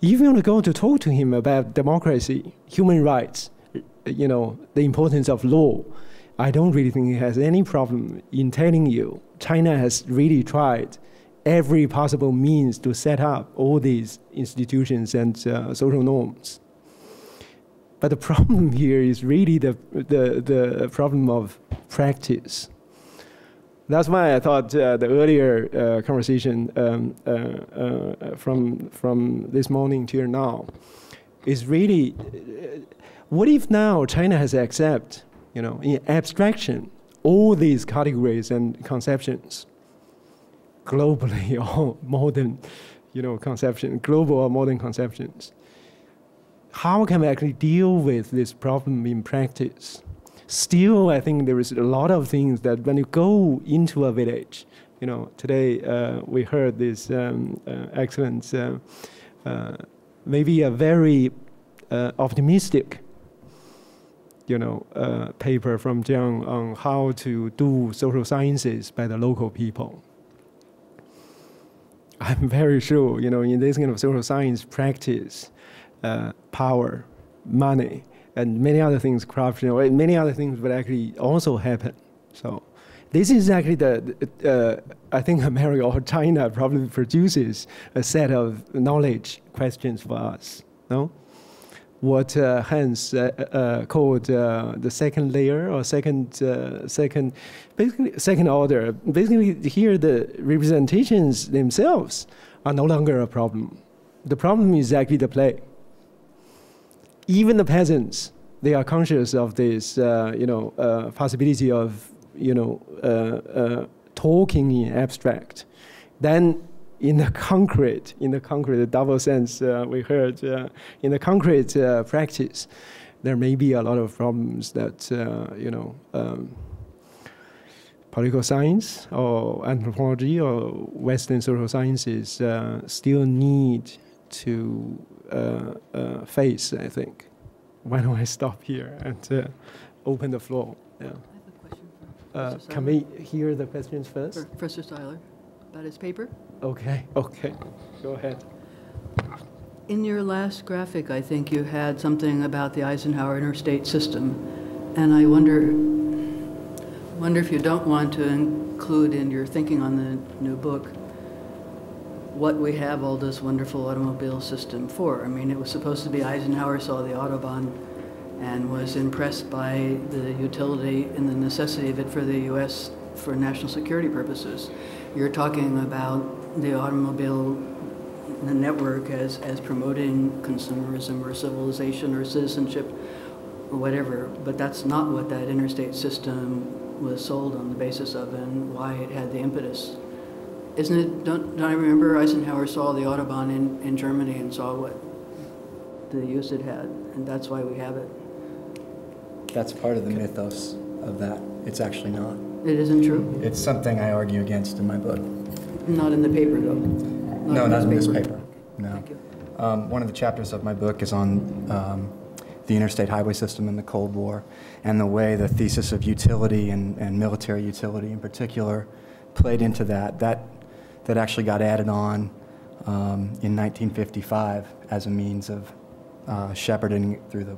If you want to go to talk to him about democracy, human rights, you know, the importance of law, I don't really think he has any problem in telling you China has really tried every possible means to set up all these institutions and uh, social norms. But the problem here is really the, the, the problem of practice. That's why I thought uh, the earlier uh, conversation um, uh, uh from, from this morning till now is really uh, what if now China has accepted, you know, in abstraction, all these categories and conceptions globally or modern, you know, conception, global or modern conceptions. How can we actually deal with this problem in practice? Still, I think there is a lot of things that when you go into a village, you know, today uh, we heard this um, uh, excellent, uh, uh maybe a very uh, optimistic you know, uh, paper from Jiang on how to do social sciences by the local people. I'm very sure, you know, in this kind of social science practice, uh, power, money, and many other things, corruption, or many other things will actually also happen. So this is actually the, uh, I think America or China probably produces a set of knowledge questions for us, no? What uh, Hans uh, uh, called uh, the second layer or second, uh, second, basically second order. Basically, here the representations themselves are no longer a problem. The problem is actually the play. Even the peasants, they are conscious of this, uh, you know, possibility of, you know, talking in abstract. Then in the concrete, in the concrete double sense uh, we heard, uh, in the concrete uh, practice, there may be a lot of problems that, uh, you know, um, political science or anthropology or Western social sciences uh, still need to uh, face, I think. Why don't I stop here and open the floor? Yeah. Uh, can we hear the questions first? Professor Seiler, about his paper? Okay, okay. Go ahead. In your last graphic, I think you had something about the Eisenhower interstate system, and I wonder, wonder if you don't want to include in your thinking on the new book what we have all this wonderful automobile system for. I mean, it was supposed to be Eisenhower saw the Autobahn and was impressed by the utility and the necessity of it for the U.S. for national security purposes. You're talking about the automobile the network as, as promoting consumerism or civilization or citizenship or whatever, but that's not what that interstate system was sold on the basis of and why it had the impetus. Isn't it, don't, don't I remember Eisenhower saw the Autobahn in, in Germany and saw what the use it had, and that's why we have it. That's part of the mythos of that. It's actually not. It isn't true? It's something I argue against in my book. Not in the paper, though? No, not in this paper, no. Um, One of the chapters of my book is on um, the interstate highway system in the Cold War and the way the thesis of utility and, and military utility in particular played into that. That, that actually got added on um, in 1955 as a means of uh, shepherding through the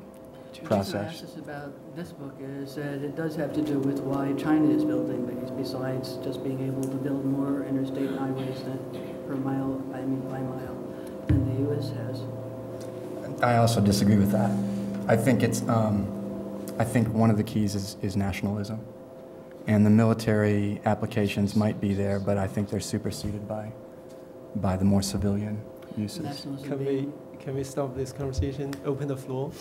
process. The reason I asked about this book is that it does have to do with why China is building these, besides just being able to build more interstate highways than, per mile, I mean by mile, than the U.S. has. I also disagree with that. I think it's, um, I think one of the keys is, is nationalism. And the military applications might be there, but I think they're superseded by, by the more civilian uses. Can we, can we stop this conversation, open the floor?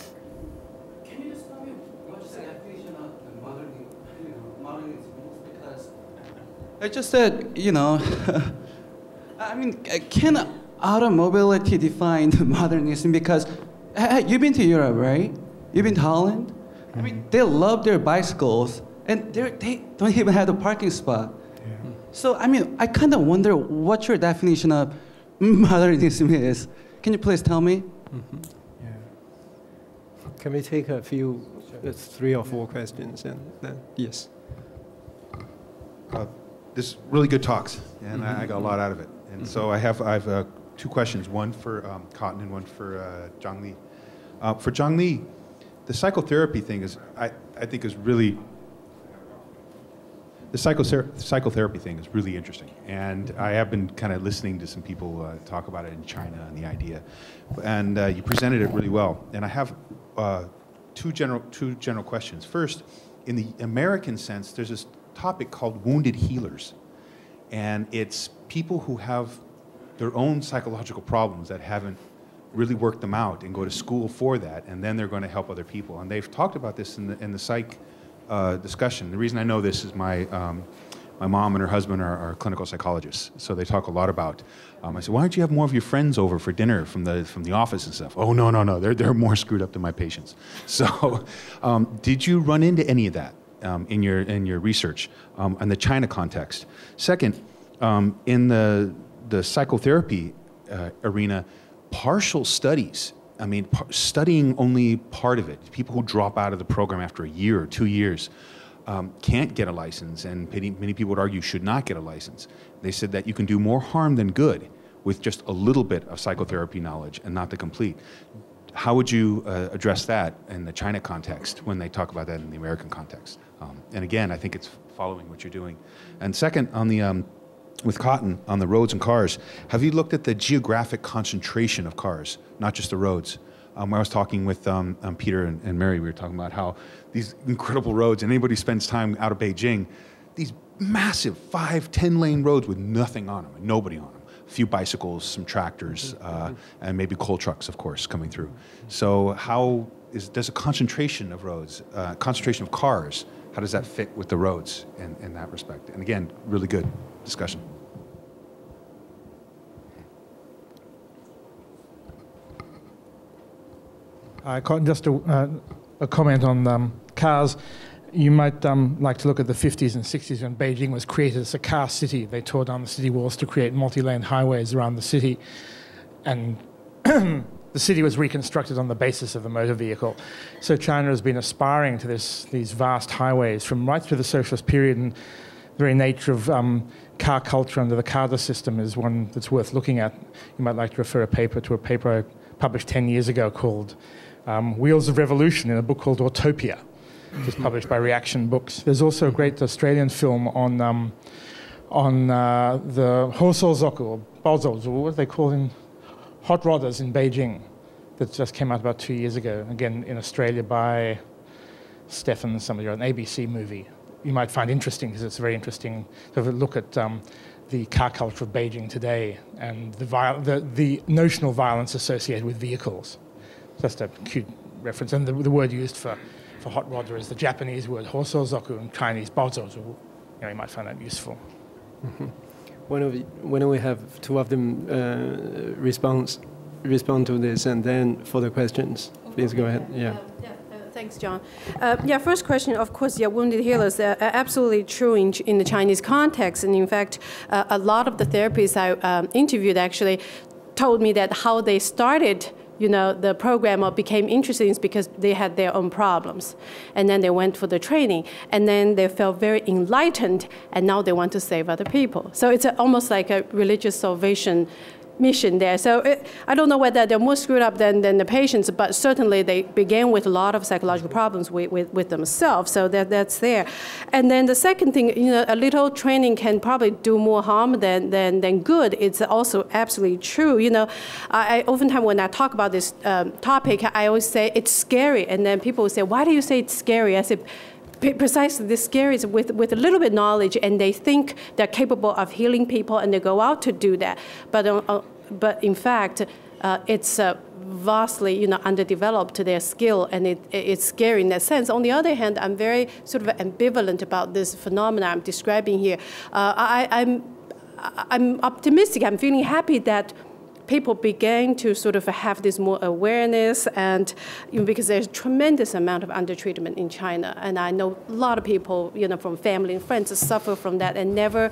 I just said, you know, I mean, can automobility define modernism? Because hey, you've been to Europe, right? You've been to Holland? I mean, they love their bicycles, and they don't even have a parking spot. Yeah. So, I mean, I kind of wonder what your definition of modernism is. Can you please tell me? Mm-hmm. Yeah. Can we take a few, uh, three or four questions, and then yes. Uh, this really good talks, and mm-hmm. I, I, got a lot out of it. And mm-hmm. so I have I have uh, two questions, one for um, Cotten and one for uh, Zhang Li. Uh, for Zhang Li, the psychotherapy thing is I, I think is really the psychother- psychotherapy thing is really interesting, and I have been kind of listening to some people uh, talk about it in China and the idea, and uh, you presented it really well. And I have uh, two general two general questions. First, in the American sense, there's this topic called wounded healers, and it's people who have their own psychological problems that haven't really worked them out and go to school for that, and then they're going to help other people. And they've talked about this in the in the psych uh, discussion. The reason I know this is my, um, my mom and her husband are, are, clinical psychologists, so they talk a lot about. Um, I said, why don't you have more of your friends over for dinner from the from the office and stuff? Oh no no no, they're they're more screwed up than my patients. So, um, did you run into any of that um, in your in your research um, in the China context? Second, um, in the the psychotherapy uh, arena, partial studies I mean, studying only part of it. People who drop out of the program after a year or two years um, can't get a license, and many, many people would argue should not get a license. They said that you can do more harm than good with just a little bit of psychotherapy knowledge and not the complete. How would you uh, address that in the China context when they talk about that in the American context? Um, and again, I think it's following what you're doing. And second, on the um, with Cotten on the roads and cars, have you looked at the geographic concentration of cars, not just the roads? Um, I was talking with um, um, Peter and, and, Mary, we were talking about how these incredible roads, and anybody who spends time out of Beijing, these massive five, ten lane roads with nothing on them, and nobody on them. A few bicycles, some tractors, uh, and maybe coal trucks, of course, coming through. So, how is, does a concentration of roads, uh, concentration of cars, how does that fit with the roads in, in that respect? And again, really good discussion. Just a, uh, a comment on um, cars. You might um, like to look at the 50s and 60s when Beijing was created as a car city. They tore down the city walls to create multi lane highways around the city. And the city was reconstructed on the basis of the motor vehicle. So China has been aspiring to this, these vast highways from right through the socialist period. And the very nature of um, car culture under the CADA system is one that's worth looking at. You might like to refer a paper to a paper I published 10 years ago called um, Wheels of Revolution in a book called Autopia, which is published by Reaktion Books. There's also a great Australian film on, um, on uh, the Bosozoku, or Bozos, or what are they called in hot rodders in Beijing, that just came out about two years ago, again in Australia by Stefan, somebody, an ABC movie you might find interesting because it's a very interesting sort of look at um, the car culture of Beijing today and the, the, the, notional violence associated with vehicles. Just a cute reference. And the, the word used for, for hot rodder is the Japanese word bosozoku and Chinese bozozu. You, know, you might find that useful. Mm-hmm. When, we, when we have two of them uh, respond, respond to this and then for the questions, please go ahead. yeah. yeah. Thanks, John. Uh, yeah, first question, of course, yeah, wounded healers are absolutely true in, in the Chinese context. And in fact, uh, a lot of the therapists I um, interviewed actually told me that how they started you know, the program or became interested is because they had their own problems. And then they went for the training. And then they felt very enlightened, and now they want to save other people. So it's a, almost like a religious salvation mission there. So it, I don't know whether they're more screwed up than, than the patients, but certainly they began with a lot of psychological problems with, with, with themselves. So that, that's there. And then the second thing, you know, a little training can probably do more harm than, than, than good. It's also absolutely true. You know, I, I oftentimes when I talk about this um, topic, I always say it's scary. And then people say, why do you say it's scary? I said, precisely the is with, with a little bit knowledge and they think they're capable of healing people and they go out to do that. But, uh, uh but in fact, uh, it's uh, vastly you know, underdeveloped their skill and it, it's scary in that sense. On the other hand, I'm very sort of ambivalent about this phenomenon I'm describing here. Uh, I, I'm, I'm optimistic, I'm feeling happy that people began to sort of have this more awareness and you know, because there's a tremendous amount of undertreatment in China. And I know a lot of people you know from family and friends suffer from that and never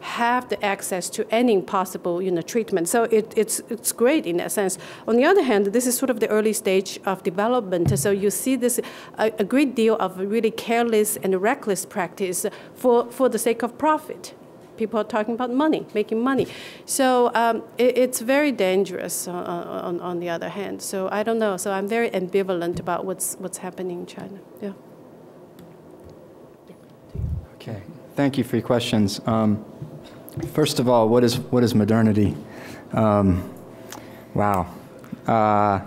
have the access to any possible you know treatment. So it, it's it's great in that sense. On the other hand this is sort of the early stage of development. So you see this a, a great deal of really careless and reckless practice for for the sake of profit people are talking about money, making money. So um, it, it's very dangerous on, on, on, the other hand. So I don't know. So I'm very ambivalent about what's, what's happening in China. Yeah. Okay. thank you for your questions. Um, first of all, what is, what is modernity? Um, wow. Uh,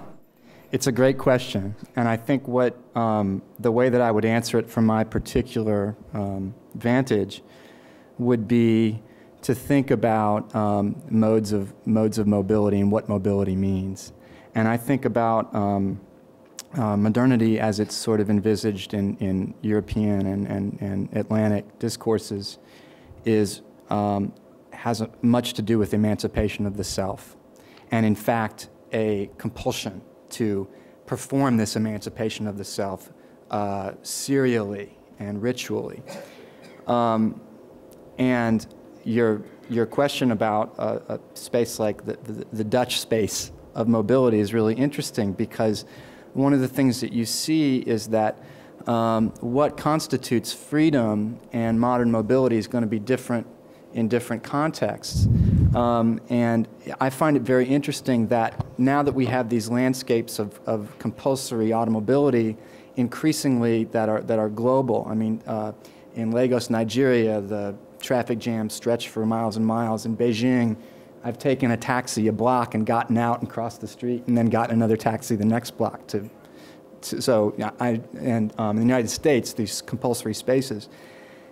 it's a great question. And I think what um, the way that I would answer it from my particular um, vantage would be to think about um, modes, of, modes of mobility and what mobility means. And I think about um, uh, modernity as it's sort of envisaged in, in European and, and, and Atlantic discourses is, um, has a, much to do with emancipation of the self. And in fact, a compulsion to perform this emancipation of the self uh, serially and ritually. Um, and your, your question about a, a space like the, the, the, Dutch space of mobility is really interesting because one of the things that you see is that um, what constitutes freedom and modern mobility is going to be different in different contexts. Um, and I find it very interesting that now that we have these landscapes of, of compulsory automobility increasingly that are, that are global, I mean, uh, in Lagos, Nigeria, the traffic jams stretch for miles and miles. In Beijing, I've taken a taxi a block and gotten out and crossed the street and then gotten another taxi the next block to, to so I, and um, in the United States, these compulsory spaces.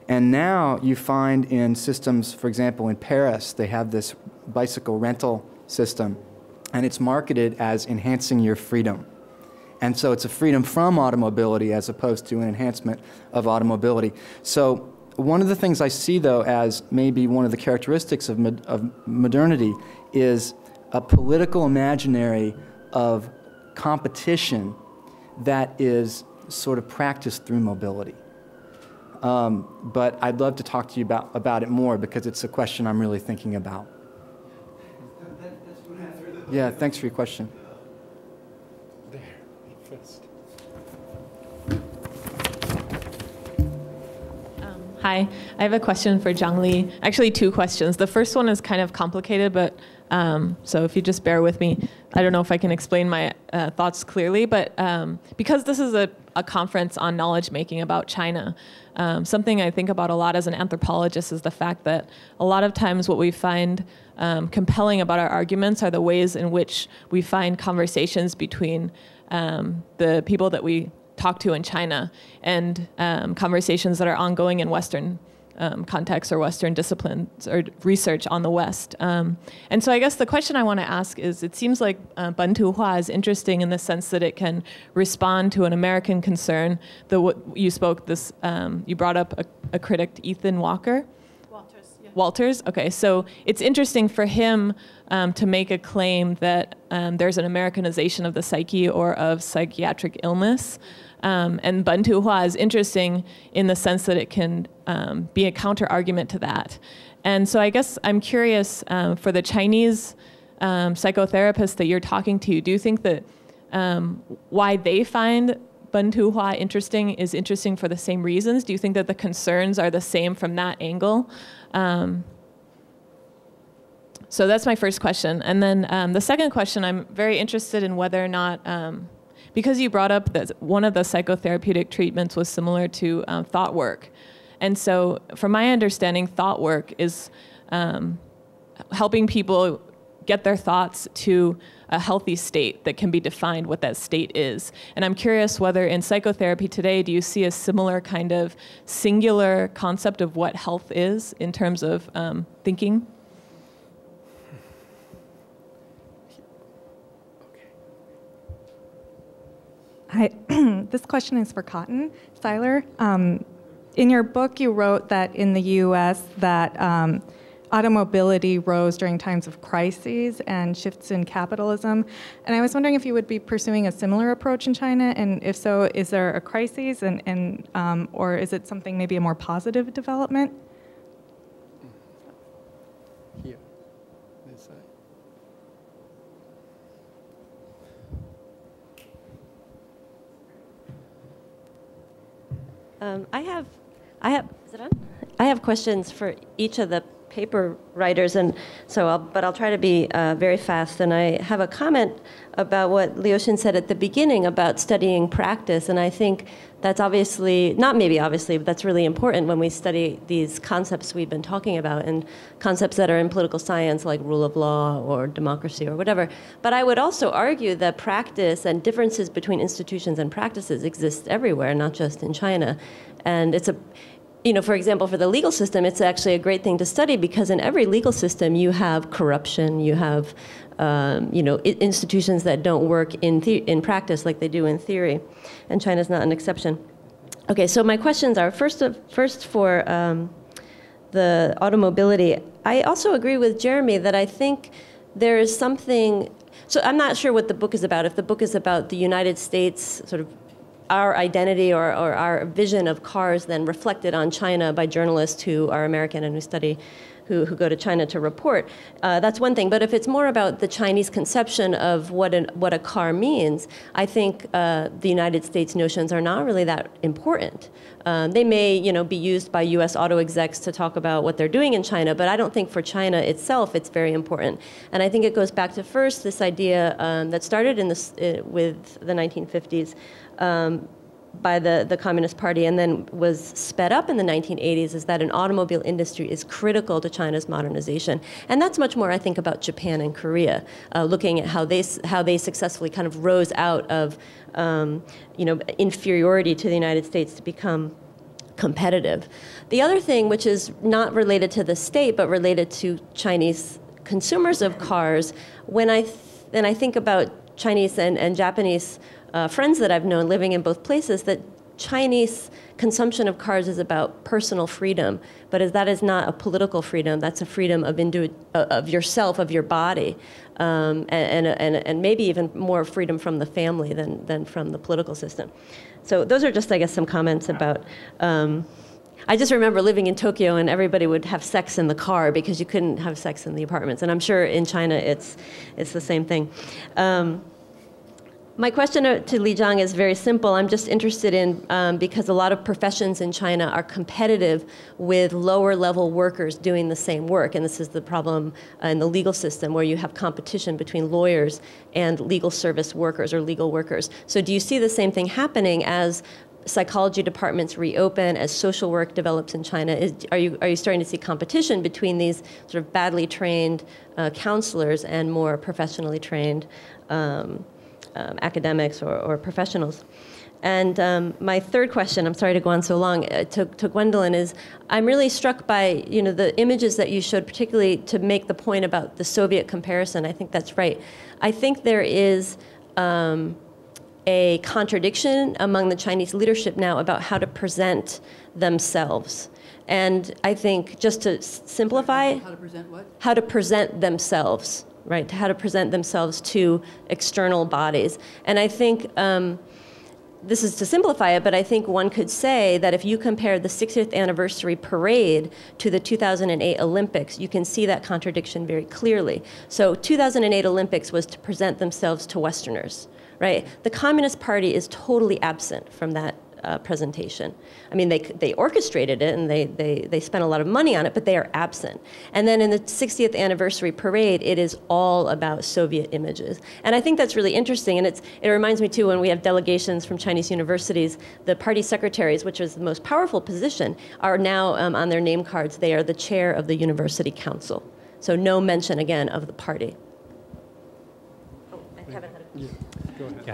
And now you find in systems, for example, in Paris, they have this bicycle rental system, and it's marketed as enhancing your freedom. And so it's a freedom from automobility as opposed to an enhancement of automobility. So one of the things I see, though, as maybe one of the characteristics of, mod of modernity is a political imaginary of competition that is sort of practiced through mobility. Um, but I'd love to talk to you about, about it more because it's a question I'm really thinking about. Yeah, thanks for your question. Hi, I have a question for Zhang Li. Actually, two questions. The first one is kind of complicated, but um, so if you just bear with me, I don't know if I can explain my uh, thoughts clearly, but um, because this is a, a, conference on knowledge making about China, um, something I think about a lot as an anthropologist is the fact that a lot of times what we find um, compelling about our arguments are the ways in which we find conversations between um, the people that we talk to in China and um, conversations that are ongoing in Western um, contexts or Western disciplines or research on the West. Um, and so I guess the question I want to ask is, it seems like uh, bentuhua is interesting in the sense that it can respond to an American concern. The you spoke this, um, you brought up a, a, critic, Ethan Walker. Watters. Yeah. Watters. Okay, so it's interesting for him um, to make a claim that um, there's an Americanization of the psyche or of psychiatric illness. Um, and bentuhua is interesting in the sense that it can um, be a counter argument to that. And so I guess I'm curious um, for the Chinese um, psychotherapists that you're talking to, do you think that um, why they find bentuhua interesting is interesting for the same reasons? Do you think that the concerns are the same from that angle? Um, so that's my first question. And then the second question, I'm very interested in whether or not because you brought up that one of the psychotherapeutic treatments was similar to um, thought work. And so, from my understanding, thought work is um, helping people get their thoughts to a healthy state that can be defined what that state is. And I'm curious whether in psychotherapy today, do you see a similar kind of singular concept of what health is in terms of um, thinking? Hi, this question is for Cotten Seiler. Um, in your book, you wrote that in the U.S. that um, automobility rose during times of crises and shifts in capitalism. And I was wondering if you would be pursuing a similar approach in China, and if so, is there a crisis, and, and um, or is it something maybe a more positive development? Um, I have, I have, is it on? I have questions for each of the paper writers, and so I'll, but I'll try to be uh, very fast. And I have a comment about what Liu Xin said at the beginning about studying practice, and I think that's obviously not maybe obviously, but that's really important when we study these concepts we've been talking about and concepts that are in political science like rule of law or democracy or whatever. But I would also argue that practice and differences between institutions and practices exist everywhere, not just in China, and it's a you know, for example, for the legal system, it's actually a great thing to study because in every legal system you have corruption, you have, um, you know, institutions that don't work in in practice like they do in theory, and China's not an exception. Okay, so my questions are first, of, first for um, the automobility. I also agree with Jeremy that I think there is something. So I'm not sure what the book is about. If the book is about the United States sort of our identity or, or, our vision of cars then reflected on China by journalists who are American and who study, who, who go to China to report. Uh, that's one thing. But if it's more about the Chinese conception of what, an, what a car means, I think uh, the United States notions are not really that important. Um, they may, you know, be used by U.S. auto execs to talk about what they're doing in China, but I don't think for China itself it's very important. And I think it goes back to first this idea um, that started in this, uh, with the 1950s um, by the, the Communist Party and then was sped up in the 1980s is that an automobile industry is critical to China's modernization. And that's much more, I think, about Japan and Korea, uh, looking at how they, how they successfully kind of rose out of um, you know, inferiority to the United States to become competitive. The other thing, which is not related to the state but related to Chinese consumers of cars, when I, and I think about Chinese and, and Japanese uh, friends that I've known living in both places that Chinese consumption of cars is about personal freedom, but as that is not a political freedom. That's a freedom of, indu- uh, of yourself, of your body, um, and, and, and, maybe even more freedom from the family than, than from the political system. So those are just, I guess, some comments about. Um, I just remember living in Tokyo and everybody would have sex in the car because you couldn't have sex in the apartments. And I'm sure in China it's, it's the same thing. Um, my question to Li Zhang is very simple. I'm just interested in, um, because a lot of professions in China are competitive with lower level workers doing the same work. And this is the problem uh, in the legal system where you have competition between lawyers and legal service workers or legal workers. So do you see the same thing happening as psychology departments reopen, as social work develops in China? Is, are, you, are you starting to see competition between these sort of badly trained uh, counselors and more professionally trained um, um, academics or, or, professionals. And um, my third question, I'm sorry to go on so long, uh, to, to, Gwendolyn is, I'm really struck by you know the images that you showed, particularly to make the point about the Soviet comparison. I think that's right. I think there is um, a contradiction among the Chinese leadership now about how to present themselves. And I think just to simplify, how to present what? How to present themselves right? To how to present themselves to external bodies. And I think um, this is to simplify it, but I think one could say that if you compare the 60th anniversary parade to the 2008 Olympics, you can see that contradiction very clearly. So 2008 Olympics was to present themselves to Westerners, right? The Communist Party is totally absent from that uh, presentation. I mean, they, they orchestrated it and they, they, they spent a lot of money on it, but they are absent. And then in the 60th anniversary parade, it is all about Soviet images. And I think that's really interesting. And it's, it reminds me, too, when we have delegations from Chinese universities, the party secretaries, which is the most powerful position, are now um, on their name cards, they are the chair of the university council. So no mention, again, of the party. Oh, Kevin had a question. Yeah,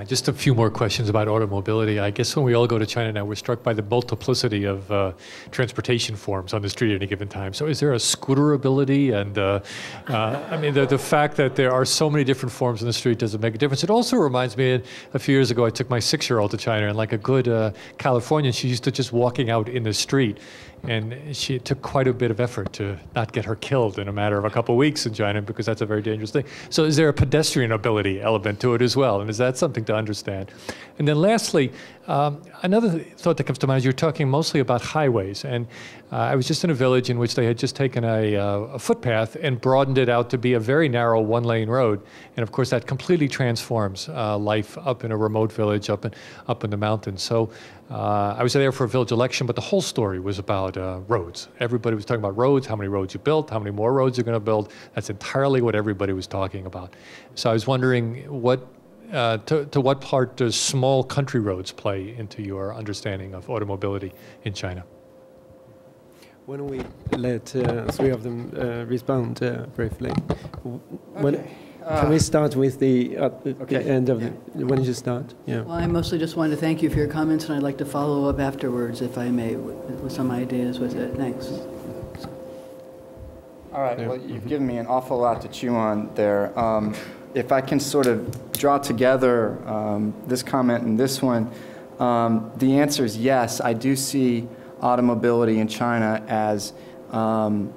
just a few more questions about automobility. I guess when we all go to China now, we're struck by the multiplicity of uh, transportation forms on the street at any given time. So, is there a scooterability? And uh, uh, I mean, the, the fact that there are so many different forms on the street doesn't make a difference. It also reminds me, a few years ago, I took my six-year-old to China, and like a good uh, Californian, she used to just walking out in the street and she took quite a bit of effort to not get her killed in a matter of a couple of weeks in China because that's a very dangerous thing. So is there a pedestrian ability element to it as well? And is that something to understand? And then lastly, um, another thought that comes to mind is you're talking mostly about highways. And uh, I was just in a village in which they had just taken a, uh, a footpath and broadened it out to be a very narrow one lane road. And of course, that completely transforms uh, life up in a remote village up in, up in the mountains. So Uh, I was there for a village election, but the whole story was about uh, roads. Everybody was talking about roads, how many roads you built, how many more roads you're going to build. That's entirely what everybody was talking about. So I was wondering what, uh, to, to what part does small country roads play into your understanding of automobility in China? Why don't we let uh, three of them uh, respond uh, briefly? When, Okay. can we start with the, uh, the the end of the, when did you start? Yeah. Well, I mostly just wanted to thank you for your comments, and I'd like to follow up afterwards, if I may, with with some ideas with it. Thanks. All right, well, you've given me an awful lot to chew on there. Um, If I can sort of draw together um, this comment and this one, um, the answer is yes, I do see automobility in China as um,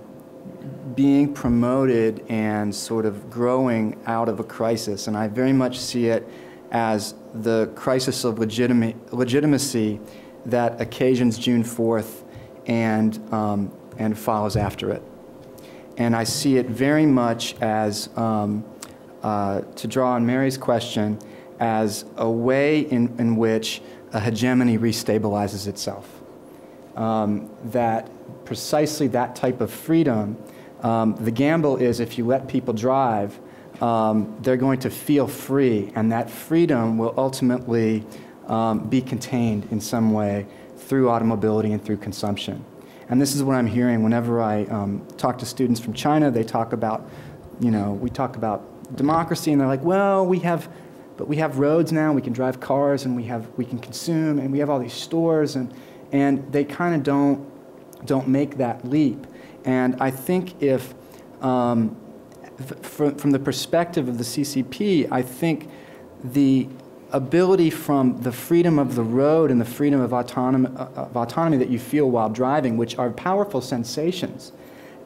being promoted and sort of growing out of a crisis. And I very much see it as the crisis of legitima- legitimacy that occasions June 4th and, um, and follows after it. And I see it very much as, um, uh, to draw on Mary's question, as a way in, in which a hegemony restabilizes itself. Um, that precisely that type of freedom, um, the gamble is if you let people drive, um, they're going to feel free, and that freedom will ultimately um, be contained in some way through automobility and through consumption. And this is what I'm hearing whenever I um, talk to students from China. They talk about, you know, we talk about democracy, and they're like, well, we have, but we have roads now. We can drive cars, and we have, we can consume, and we have all these stores, and and they kind of don't don't make that leap. And I think if um, from, from the perspective of the CCP, I think the ability from the freedom of the road and the freedom of autonomy, of autonomy that you feel while driving, which are powerful sensations,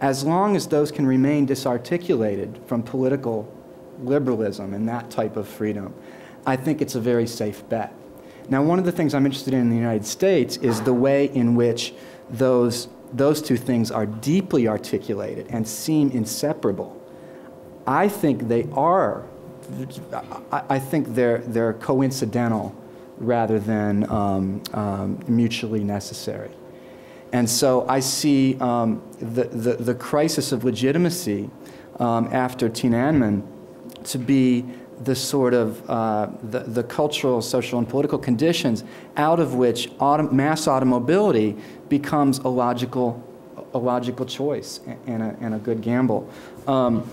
as long as those can remain disarticulated from political liberalism and that type of freedom, I think it's a very safe bet. Now, one of the things I'm interested in in the United States is the way in which those, those two things are deeply articulated and seem inseparable. I think they are, I, think they're, they're coincidental rather than um, um, mutually necessary. And so I see um, the, the, the crisis of legitimacy um, after Tiananmen to be the sort of uh, the, the cultural, social, and political conditions out of which autom- mass automobility becomes a logical, a logical choice and a, and a good gamble. Um,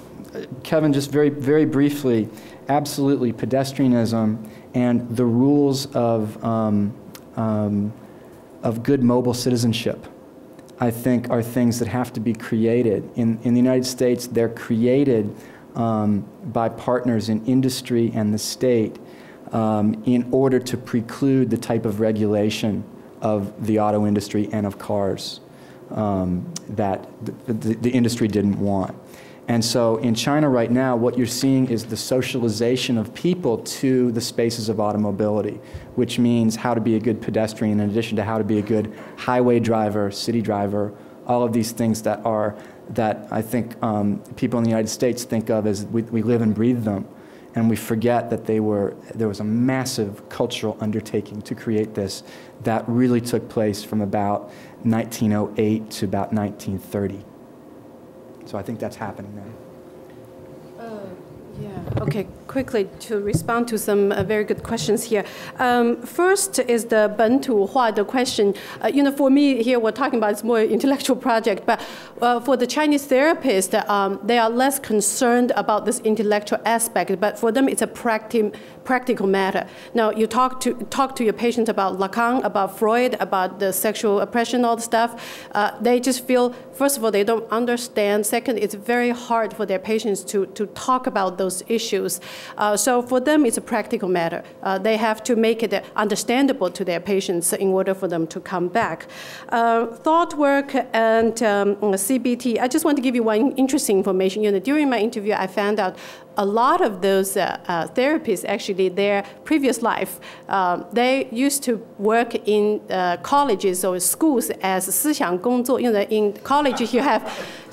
Kevin, just very, very briefly, absolutely pedestrianism and the rules of, um, um, of good mobile citizenship, I think, are things that have to be created. In, in the United States, they're created um, by partners in industry and the state um, in order to preclude the type of regulation of the auto industry and of cars um, that the, the, the industry didn't want. And so in China right now, what you're seeing is the socialization of people to the spaces of automobility, which means how to be a good pedestrian in addition to how to be a good highway driver, city driver, all of these things that are that I think um, people in the United States think of as we, we live and breathe them. And we forget that they were, there was a massive cultural undertaking to create this that really took place from about 1908 to about 1930. So I think that's happening now. Yeah, okay, quickly to respond to some uh, very good questions here. Um, first is the Bantu the question. Uh, you know, for me here, we're talking about it's more intellectual project, but uh, for the Chinese therapists, um, they are less concerned about this intellectual aspect, but for them, it's a practi- practical matter. Now, you talk to, talk to your patients about Lacan, about Freud, about the sexual oppression, all the stuff. Uh, they just feel, first of all, they don't understand. Second, it's very hard for their patients to, to talk about those issues. Uh, so for them, it's a practical matter. Uh, they have to make it understandable to their patients in order for them to come back. Uh, thought work and um, CBT, I just want to give you one interesting information. You know, during my interview, I found out a lot of those uh, uh, therapists actually their previous life um, they used to work in uh, colleges or schools as 思想工作 you know in college you have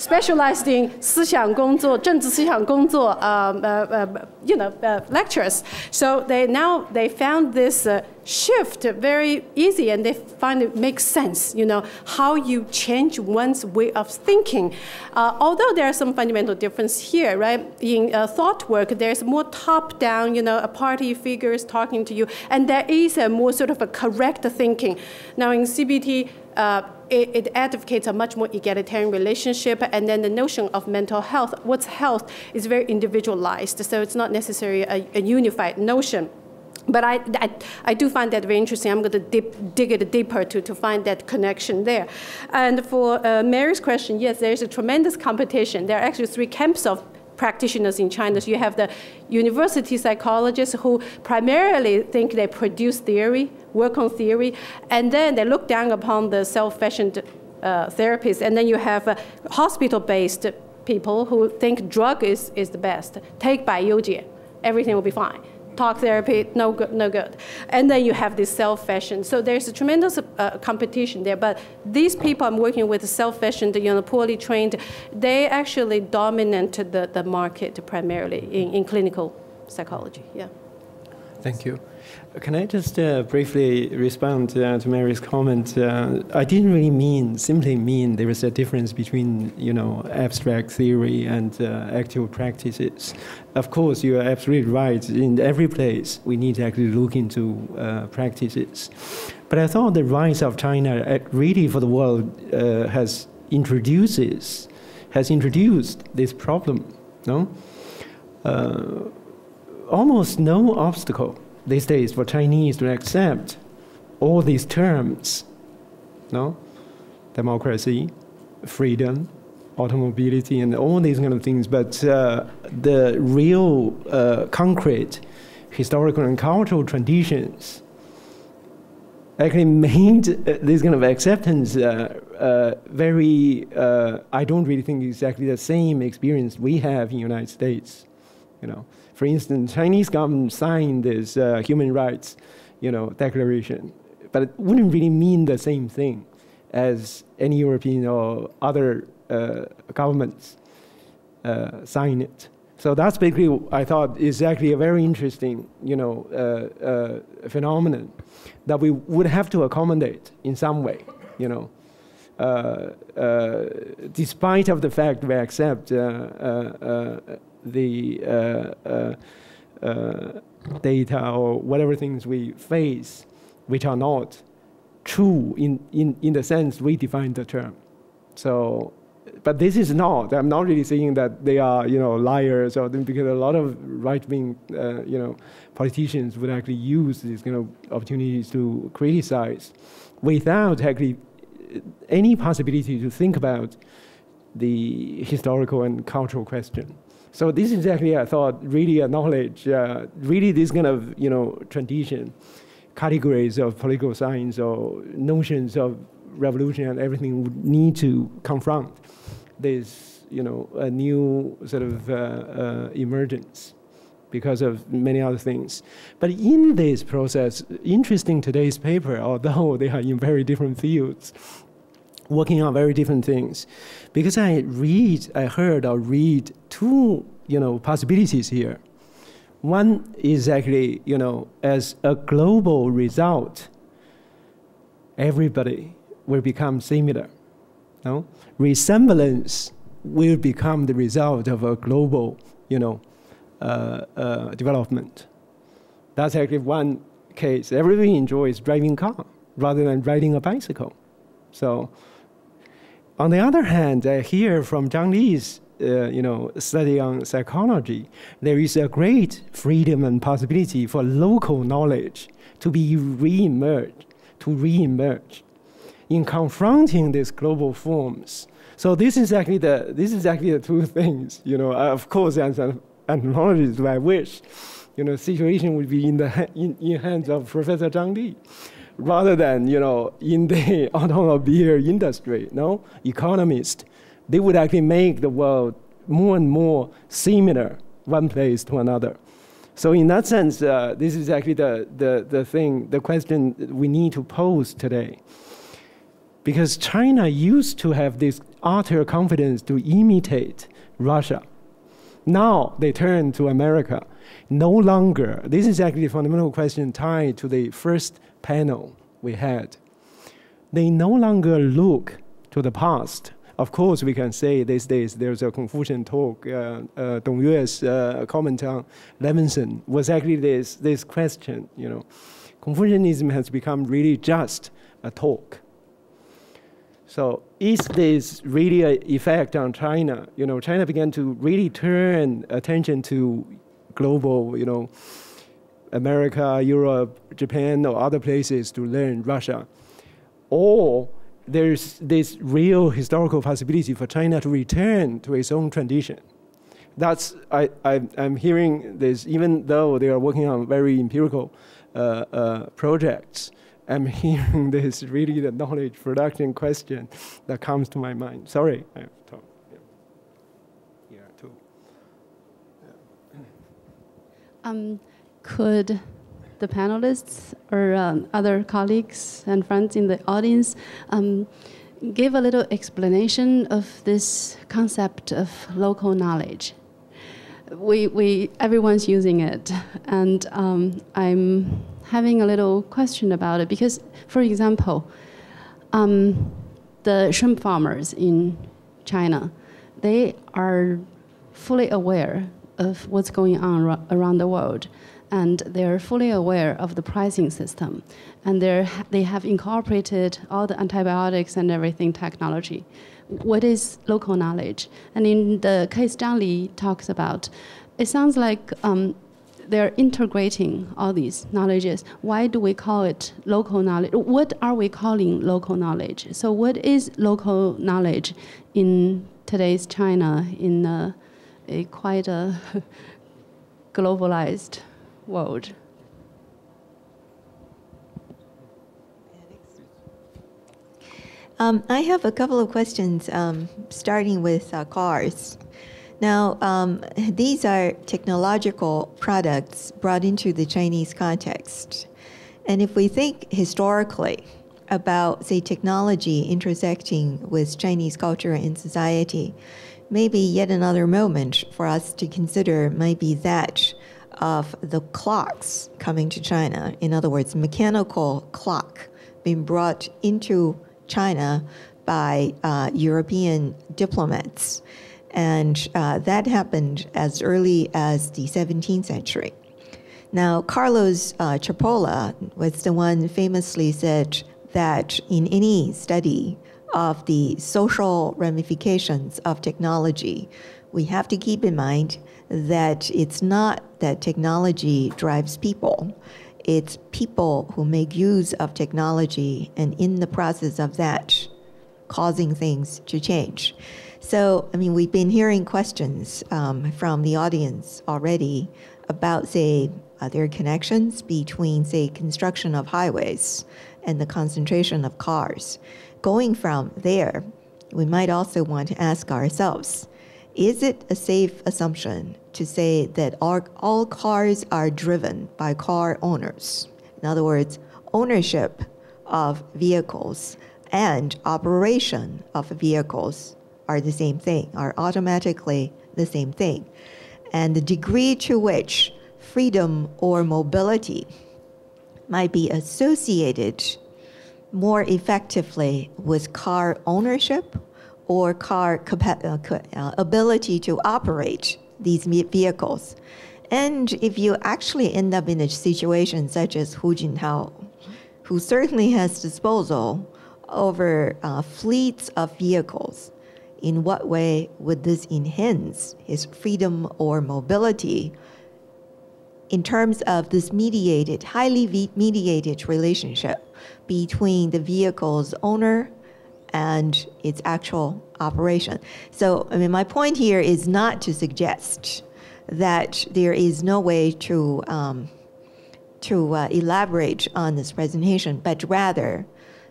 specialized in 思想工作政治思想工作 um, uh, uh, you know uh, lectures so they now they found this shift very easy and they find it makes sense, you know, how you change one's way of thinking. Uh, although there are some fundamental difference here, right? In uh, thought work, there's more top-down, you know, a party figures talking to you, and there is a more sort of a correct thinking. Now in CBT, uh, it, it, advocates a much more egalitarian relationship, and then the notion of mental health, what's health, is very individualized, so it's not necessarily a, a unified notion. But I, I, I, do find that very interesting. I'm going to dip, dig it deeper to, to find that connection there. And for uh, Mary's question, yes, there is a tremendous competition. There are actually three camps of practitioners in China. So you have the university psychologists who primarily think they produce theory, work on theory, and then they look down upon the self-fashioned uh, therapists. And then you have uh, hospital-based people who think drug is, is the best. Take Baiyoujie, everything will be fine talk therapy, no good, no good. And then you have this self-fashion. So there's a tremendous uh, competition there. But these people I'm working with, self-fashioned, you know, poorly trained, they actually dominate the, the market primarily in, in clinical psychology. Yeah. Thank you. Can I just uh, briefly respond uh, to Mary's comment? Uh, I didn't really mean, simply mean there is a difference between, you know, abstract theory and uh, actual practices. Of course, you are absolutely right. In every place, we need to actually look into uh, practices. But I thought the rise of China, uh, really for the world, has introduces, has introduced this problem. No, almost no obstacle these days for Chinese to accept all these terms, no? Democracy, freedom, automobility, and all these kind of things. But uh, the real uh, concrete historical and cultural traditions actually made uh, this kind of acceptance uh, uh, very, uh, I don't really think exactly the same experience we have in the United States, you know. For instance, Chinese government signed this uh, human rights, you know, declaration, but it wouldn't really mean the same thing as any European or other uh, governments uh, sign it. So that's basically, I thought, is actually a very interesting, you know, uh, uh, phenomenon that we would have to accommodate in some way, you know. Uh, uh, despite of the fact we accept uh, the uh, uh, uh, data or whatever things we face, which are not true in, in, in the sense we define the term. So, but this is not. I'm not really saying that they are, you know, liars or because a lot of right-wing, uh, you know, politicians would actually use these kind of opportunities to criticize, without actually any possibility to think about the historical and cultural question. So this is exactly, I thought, really a knowledge, uh, really this kind of, you know, tradition, categories of political science or notions of revolution and everything would need to confront this, you know, a new sort of uh, uh, emergence because of many other things. But in this process, interesting today's paper, although they are in very different fields, working on very different things. Because I read, I heard or read two, you know, possibilities here. One is actually, you know, as a global result, everybody will become similar. No? Resemblance will become the result of a global, you know, uh, uh, development. That's actually one case. Everybody enjoys driving car rather than riding a bicycle. So on the other hand, I hear from Zhang Li's uh, you know, study on psychology, there is a great freedom and possibility for local knowledge to be re-emerged, to re-emerge in confronting these global forms. So this is actually the this is actually the two things. You know, of course, as an anthropologist, I wish, you know, situation would be in the in, in hands of Professor Zhang Li rather than you know in the automobile industry, no economists, they would actually make the world more and more similar one place to another. So in that sense, uh, this is actually the, the, the thing, the question we need to pose today. Because China used to have this utter confidence to imitate Russia. Now they turn to America. No longer, this is actually a fundamental question tied to the first panel we had. They no longer look to the past. Of course, we can say these days there's a Confucian talk. Uh, uh, Dong Yue's uh, comment on Levenson was actually this, this question, you know. Confucianism has become really just a talk. So is this really an effect on China? You know, China began to really turn attention to global, you know, America, Europe, Japan, or other places to learn Russia. Or there's this real historical possibility for China to return to its own tradition. That's, I, I, am hearing this, even though they are working on very empirical uh, uh, projects, I'm hearing this really the knowledge production question that comes to my mind. Sorry, I have talked. Yeah, too. Um, could the panelists or um, other colleagues and friends in the audience um, give a little explanation of this concept of local knowledge? We, we, everyone's using it, and um, I'm having a little question about it because, for example, um, the shrimp farmers in China, they are fully aware of what's going on around the world, and they're fully aware of the pricing system, and they they have incorporated all the antibiotics and everything technology. What is local knowledge? And in the case Zhang Li talks about, it sounds like um, they're integrating all these knowledges. Why do we call it local knowledge? What are we calling local knowledge? So, what is local knowledge in today's China in a, a quite a globalized world? Um, I have a couple of questions, um, starting with uh, cars. Now, um, these are technological products brought into the Chinese context. And if we think historically about, say, technology intersecting with Chinese culture and society, maybe yet another moment for us to consider might be that of the clocks coming to China. In other words, mechanical clock being brought into China by uh, European diplomats. And uh, that happened as early as the 17th century. Now, Carlos uh, was the one famously said that in any study of the social ramifications of technology, we have to keep in mind that it's not that technology drives people. It's people who make use of technology and in the process of that, causing things to change. So, I mean, we've been hearing questions um, from the audience already about, say, there connections between, say, construction of highways and the concentration of cars? Going from there, we might also want to ask ourselves is it a safe assumption to say that all, cars are driven by car owners? In other words, ownership of vehicles and operation of vehicles are the same thing, are automatically the same thing. And the degree to which freedom or mobility might be associated more effectively with car ownership or car uh, uh, ability to operate these vehicles. And if you actually end up in a situation such as Hu Jintao, who certainly has disposal over uh, fleets of vehicles, in what way would this enhance his freedom or mobility in terms of this mediated, highly mediated relationship between the vehicle's owner and its actual operation. So, I mean, my point here is not to suggest that there is no way to um, to uh, elaborate on this presentation, but rather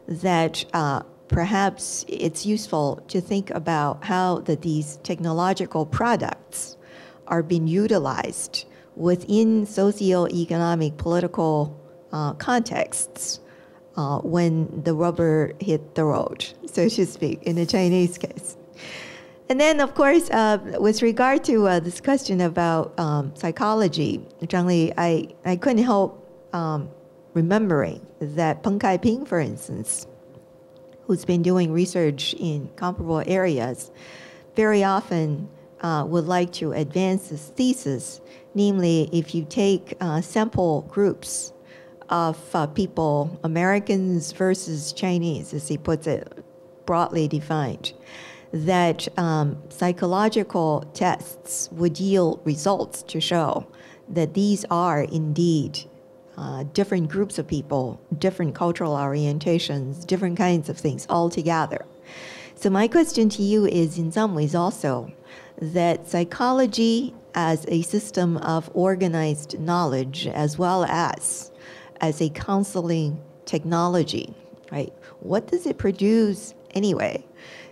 that uh, perhaps it's useful to think about how that these technological products are being utilized within socio-economic political uh, contexts uh, when the rubber hit the road, so to speak, in the Chinese case. and then, of course, uh, with regard to uh, this question about um, psychology, Zhang Li, I, I couldn't help um, remembering that Peng Kai-ping, for instance, who's been doing research in comparable areas, very often uh, would like to advance this thesis. Namely, if you take uh, sample groups of uh, people, Americans versus Chinese, as he puts it, broadly defined, that um, psychological tests would yield results to show that these are indeed uh, different groups of people, different cultural orientations, different kinds of things all together. So, my question to you is in some ways also that psychology as a system of organized knowledge as well as as a counseling technology, right? What does it produce anyway?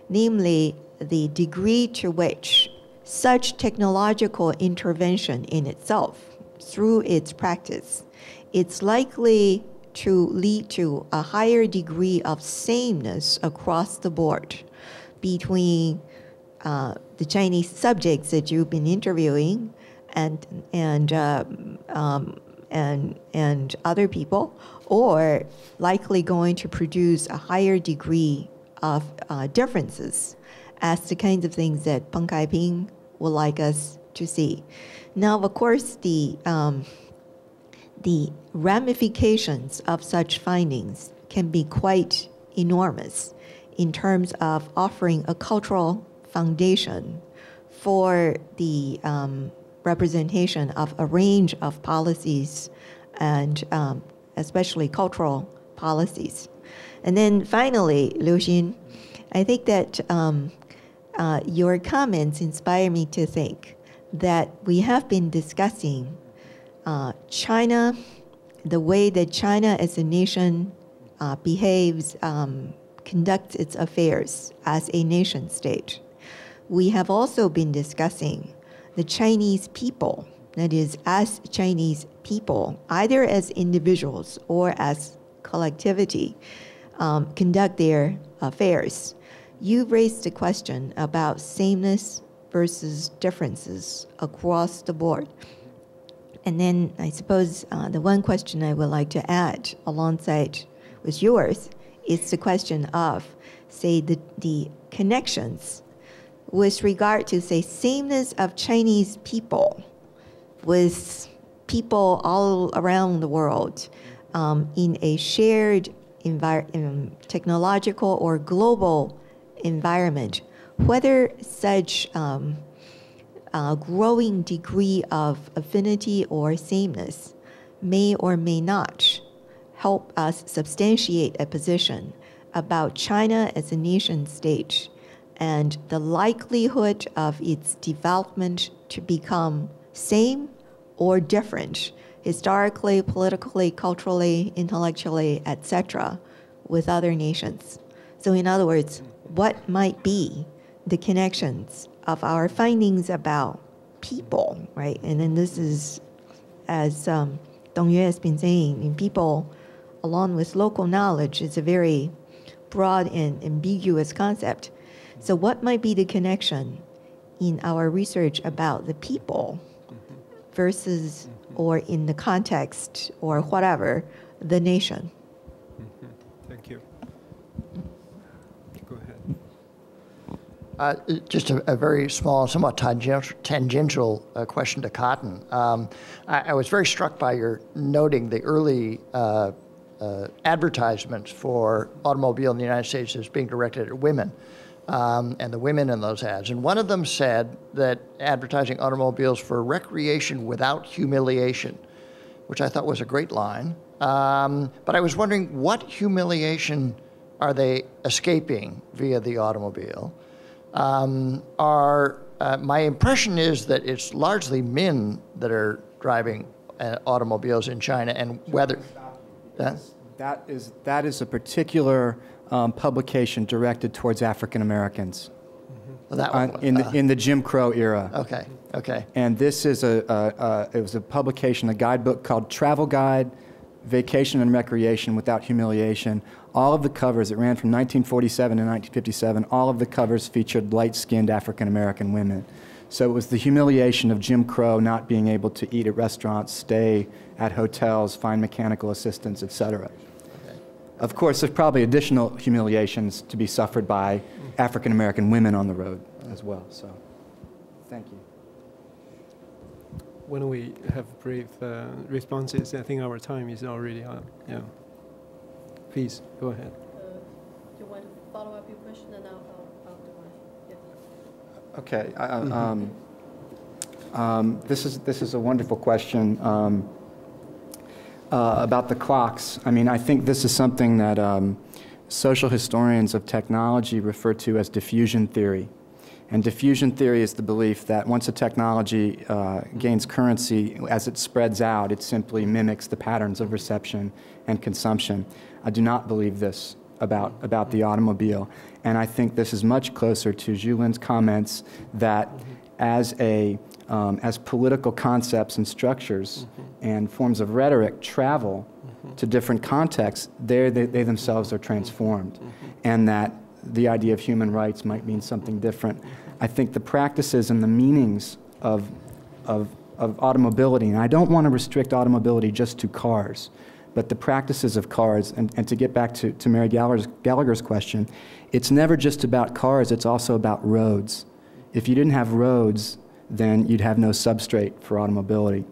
Namely, the degree to which such technological intervention in itself, through its practice, it's likely to lead to a higher degree of sameness across the board between uh, the Chinese subjects that you've been interviewing and and uh, um, and and other people, or likely going to produce a higher degree of uh, differences as the kinds of things that Peng Kai-ping would like us to see. Now, of course, the um, the ramifications of such findings can be quite enormous in terms of offering a cultural foundation for the um, representation of a range of policies and um, especially cultural policies. And then finally, Liu Xin, I think that um, uh, your comments inspire me to think that we have been discussing uh, China, the way that China as a nation uh, behaves, um, conducts its affairs as a nation state. We have also been discussing the Chinese people, that is, as Chinese people, either as individuals or as collectivity, um, conduct their affairs. You raised the question about sameness versus differences across the board. And then I suppose uh, the one question I would like to add alongside with yours is the question of, say, the, the connections with regard to, say, sameness of Chinese people with people all around the world um, in a shared um, technological or global environment, whether such um, growing degree of affinity or sameness may or may not help us substantiate a position about China as a nation state and the likelihood of its development to become same or different historically, politically, culturally, intellectually, etc., with other nations. So, in other words, what might be the connections of our findings about people, right? And then this is, as um, Dong Yue has been saying, in people, along with local knowledge, is a very broad and ambiguous concept. So, what might be the connection in our research about the people versus, or in the context, or whatever, the nation? Thank you. Go ahead. Uh, just a, a, very small, somewhat tangential, tangential uh, question to Cotten. Um, I, I, was very struck by your noting the early uh, uh, advertisements for automobile in the United States as being directed at women. Um, and the women in those ads. And one of them said that advertising automobiles for recreation without humiliation, which I thought was a great line. Um, but I was wondering what humiliation are they escaping via the automobile? um, are, uh, my impression is that it's largely men that are driving uh, automobiles in China and whether. That is, that is a particular um, publication directed towards African Americans. That one, in, the, uh, in the Jim Crow era. Okay, okay. And this is a, a, a, it was a publication, a guidebook called Travel Guide Vacation and Recreation Without Humiliation, all of the covers, it ran from 1947 to 1957, all of the covers featured light skinned African American women. So it was the humiliation of Jim Crow not being able to eat at restaurants, stay at hotels, find mechanical assistants, etc. Of course, there's probably additional humiliations to be suffered by African American women on the road as well. So, thank you. When we have brief uh, responses, I think our time is already up. Yeah. Please go ahead. Uh, do you want to follow up your question and I'll, I'll, I'll Okay. I, um, um, this is this is a wonderful question um, uh, about the clocks. I mean, I think this is something that um, social historians of technology refer to as diffusion theory. And diffusion theory is the belief that once a technology uh, gains currency, as it spreads out, it simply mimics the patterns of reception and consumption. I do not believe this about, about the automobile. And I think this is much closer to Julin's comments that as, a, um, as political concepts and structures and forms of rhetoric travel mm-hmm. to different contexts, there they, they themselves are transformed. Mm-hmm. And that the idea of human rights might mean something different. Mm-hmm. I think the practices and the meanings of, of, of automobility, and I don't want to restrict automobility just to cars, but the practices of cars, and, and to get back to, to Mary Gallagher's, Gallagher's question, it's never just about cars, it's also about roads. If you didn't have roads, then you'd have no substrate for automobility.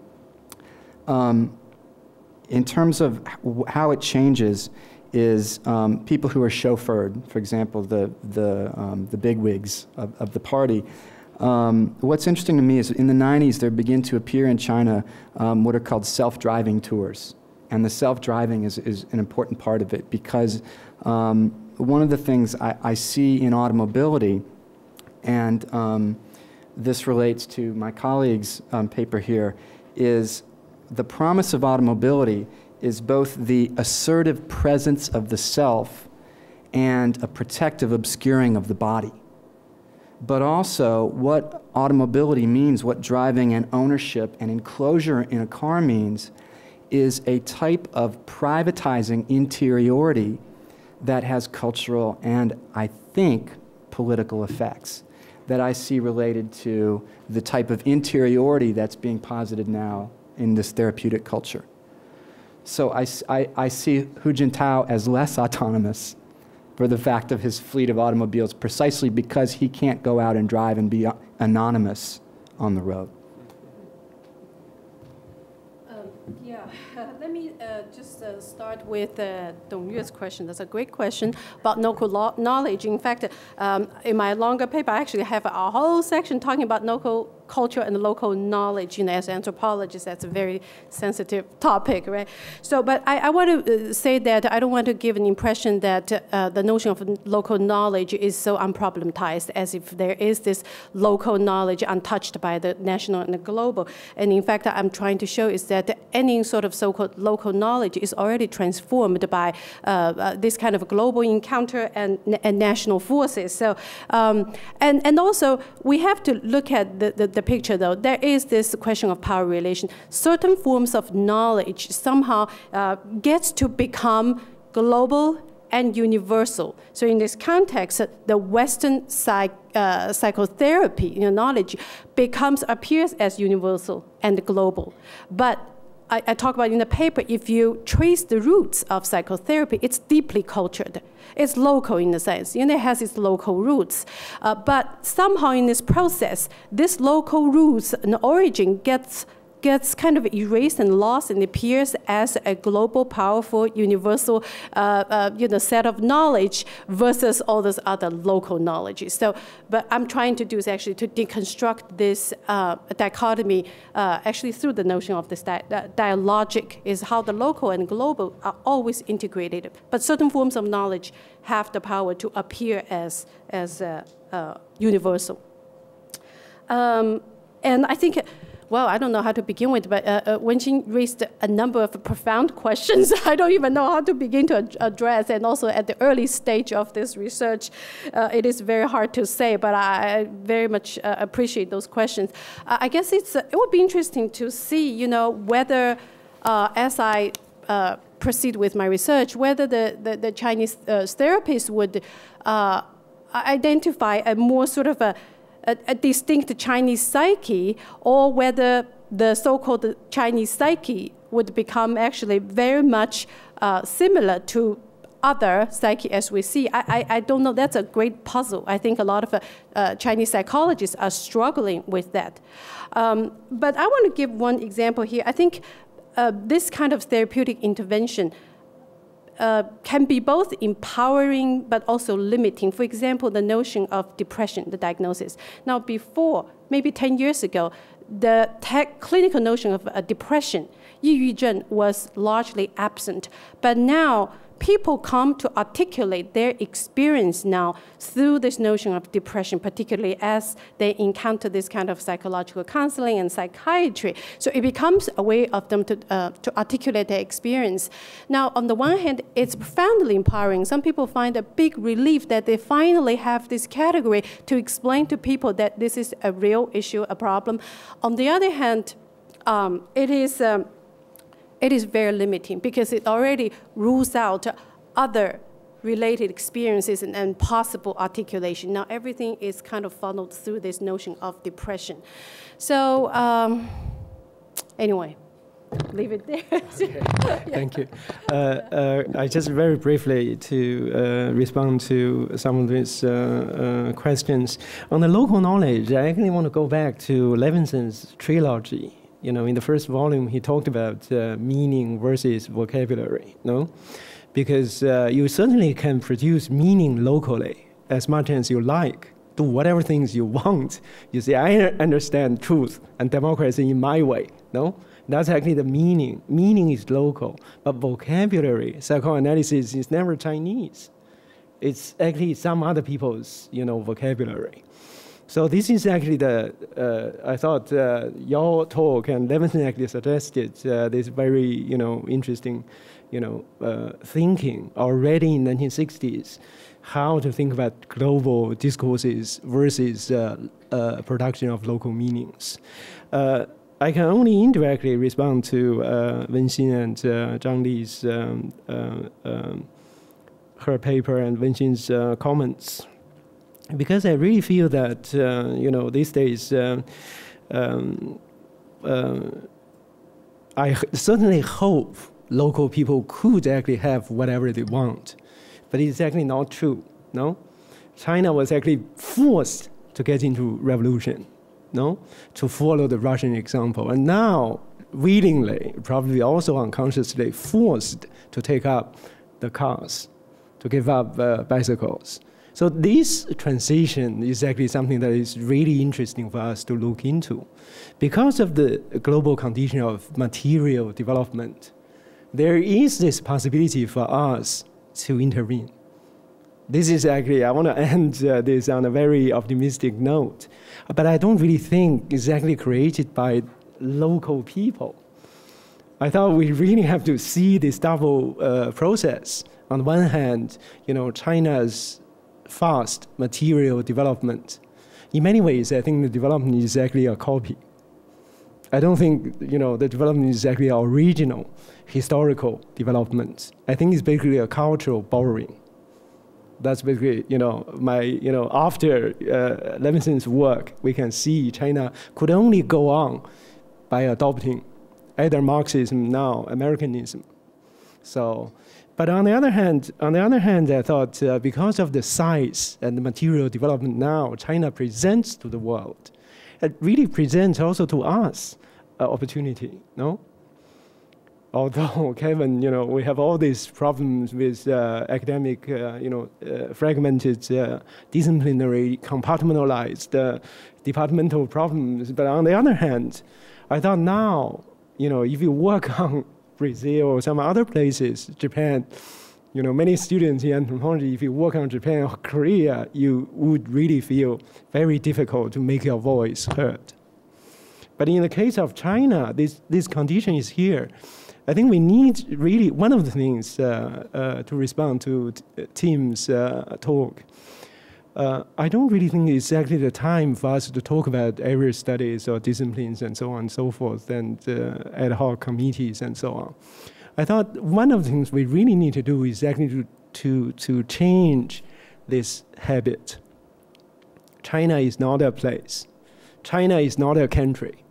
Um, in terms of how it changes, is um, people who are chauffeured, for example, the, the, um, the bigwigs of, of the party. Um, what's interesting to me is in the 90s, there begin to appear in China um, what are called self driving tours. And the self driving is, is an important part of it because um, one of the things I, I see in automobility, and um, this relates to my colleague's paper here, is the promise of automobility is both the assertive presence of the self and a protective obscuring of the body. But also, what automobility means, what driving and ownership and enclosure in a car means, is a type of privatizing interiority that has cultural and, I think, political effects that I see related to the type of interiority that's being posited now in this therapeutic culture. So I, I, I see Hu Jintao as less autonomous for the fact of his fleet of automobiles precisely because he can't go out and drive and be anonymous on the road. Um, yeah, uh, let me just uh, start with uh, Dong Yue's question. That's a great question about local knowledge. In fact, um, in my longer paper, I actually have a whole section talking about local culture and local knowledge. You know, as anthropologists, that's a very sensitive topic, right? So, but I, I want to uh, say that I don't want to give an impression that uh, the notion of local knowledge is so unproblematized, as if there is this local knowledge untouched by the national and the global. And in fact, I'm trying to show is that any sort of so-called local knowledge is already transformed by uh, uh, this kind of global encounter and, and national forces. So, um, and, and also we have to look at the, the the picture, though, there is this question of power relation. Certain forms of knowledge somehow uh, gets to become global and universal. So in this context, the Western psych, uh, psychotherapy you know, knowledge becomes appears as universal and global. But I, I, talk about in the paper, if you trace the roots of psychotherapy, it's deeply cultured. It's local in a sense. You know, it has its local roots. Uh, but somehow in this process, this local roots and origin gets gets kind of erased and lost and appears as a global, powerful, universal uh, uh, you know, set of knowledge versus all those other local knowledges. So, but I'm trying to do is actually to deconstruct this uh, dichotomy uh, actually through the notion of this di dialogic is how the local and global are always integrated. But certain forms of knowledge have the power to appear as, as uh, uh, universal. Um, and I think well, I don't know how to begin with, but uh, uh, Wen-hsin raised a number of profound questions I don't even know how to begin to ad address. And also at the early stage of this research, uh, it is very hard to say, but I very much uh, appreciate those questions. I guess it's, uh, it would be interesting to see, you know, whether uh, as I uh, proceed with my research, whether the, the, the Chinese uh, therapists would uh, identify a more sort of a, a, a, distinct Chinese psyche, or whether the so-called Chinese psyche would become actually very much uh, similar to other psyche as we see. I, I, I, don't know, that's a great puzzle. I think a lot of uh, uh, Chinese psychologists are struggling with that. Um, but I want to give one example here. I think uh, this kind of therapeutic intervention uh, can be both empowering but also limiting. For example, the notion of depression, the diagnosis. Now, before, maybe 10 years ago, the clinical notion of uh, depression, 抑郁症, was largely absent. But now, people come to articulate their experience now through this notion of depression, particularly as they encounter this kind of psychological counseling and psychiatry. So it becomes a way of them to, uh, to articulate their experience. Now, on the one hand, it's profoundly empowering. Some people find a big relief that they finally have this category to explain to people that this is a real issue, a problem. On the other hand, um, it is. Um, it is very limiting because it already rules out other related experiences and, and, possible articulation. Now everything is kind of funneled through this notion of depression. So um, anyway, leave it there. okay. Thank you. Uh, uh, I just very briefly to uh, respond to some of these uh, uh, questions. On the local knowledge, I actually want to go back to Levenson's trilogy you know, in the first volume, he talked about uh, meaning versus vocabulary, no? Because uh, you certainly can produce meaning locally as much as you like, do whatever things you want. You see, I understand truth and democracy in my way, no? That's actually the meaning. Meaning is local, but vocabulary, psychoanalysis is never Chinese. It's actually some other people's, you know, vocabulary. So this is actually the, uh, I thought uh, your talk and Levenson actually suggested uh, this very, you know, interesting, you know, uh, thinking already in 1960s, how to think about global discourses versus uh, uh, production of local meanings. I can only indirectly respond to uh, Wen-hsin and uh, Zhang Li's um, um, her paper and Wen-hsin's comments because I really feel that uh, you know these days uh, um, uh, I certainly hope local people could actually have whatever they want, but it's actually not true. No, China was actually forced to get into revolution, no, to follow the Russian example, and now willingly, probably also unconsciously, forced to take up the cars, to give up uh, bicycles. So this transition is actually something that is really interesting for us to look into. Because of the global condition of material development, there is this possibility for us to intervene. This is actually, I want to end uh, this on a very optimistic note, but I don't really think exactly created by local people. I thought we really have to see this double uh, process. On one hand, you know, China's fast material development. In many ways, I think the development is actually a copy. I don't think you know the development is actually original historical development. I think it's basically a cultural borrowing. That's basically you know my you know after uh, Levenson's work, we can see China could only go on by adopting either Marxism now Americanism. So but on the other hand, on the other hand, I thought uh, because of the size and the material development now China presents to the world, it really presents also to us an opportunity. No. Although Kevin, you know, we have all these problems with uh, academic, uh, you know, uh, fragmented, uh, disciplinary, compartmentalized uh, departmental problems. But on the other hand, I thought now, you know, if you work on Brazil or some other places, Japan, you know, many students in anthropology, if you work on Japan or Korea, you would really feel very difficult to make your voice heard. But in the case of China, this, this condition is here. I think we need really, one of the things uh, uh, to respond to Tim's uh, talk uh, I don't really think it's exactly the time for us to talk about area studies or disciplines and so on and so forth and uh, ad hoc committees and so on. I thought one of the things we really need to do is actually to, to, to change this habit. China is not a place. China is not a country.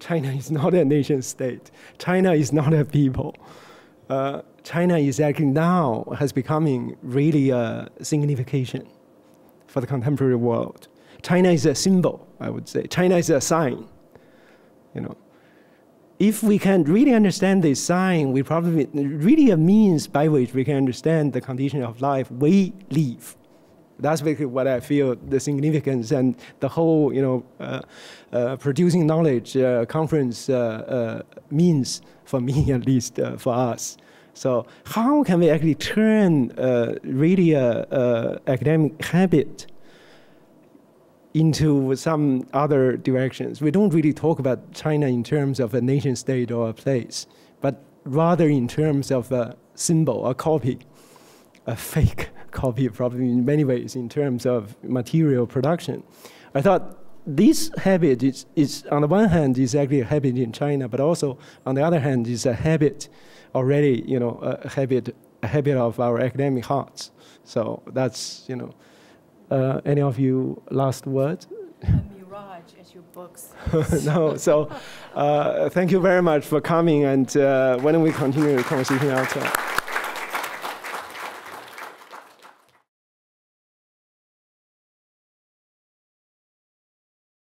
China is not a nation state. China is not a people. Uh, China is actually now has becoming really a signification for the contemporary world. China is a symbol, I would say. China is a sign. You know, if we can really understand this sign, we probably really a means by which we can understand the condition of life we live. That's basically what I feel the significance and the whole, you know, uh, uh, producing knowledge uh, conference uh, uh, means for me at least uh, for us. So how can we actually turn really a, academic habit into some other directions? We don't really talk about China in terms of a nation state or a place, but rather in terms of a symbol, a copy, a fake copy, probably in many ways, in terms of material production. I thought this habit is, is, on the one hand, is actually a habit in China, but also, on the other hand, is a habit already, you know, a habit, a habit of our academic hearts. So that's, you know, uh, any of you last words? mirage as your books. no, so uh, thank you very much for coming, and uh, why don't we continue the conversation outside?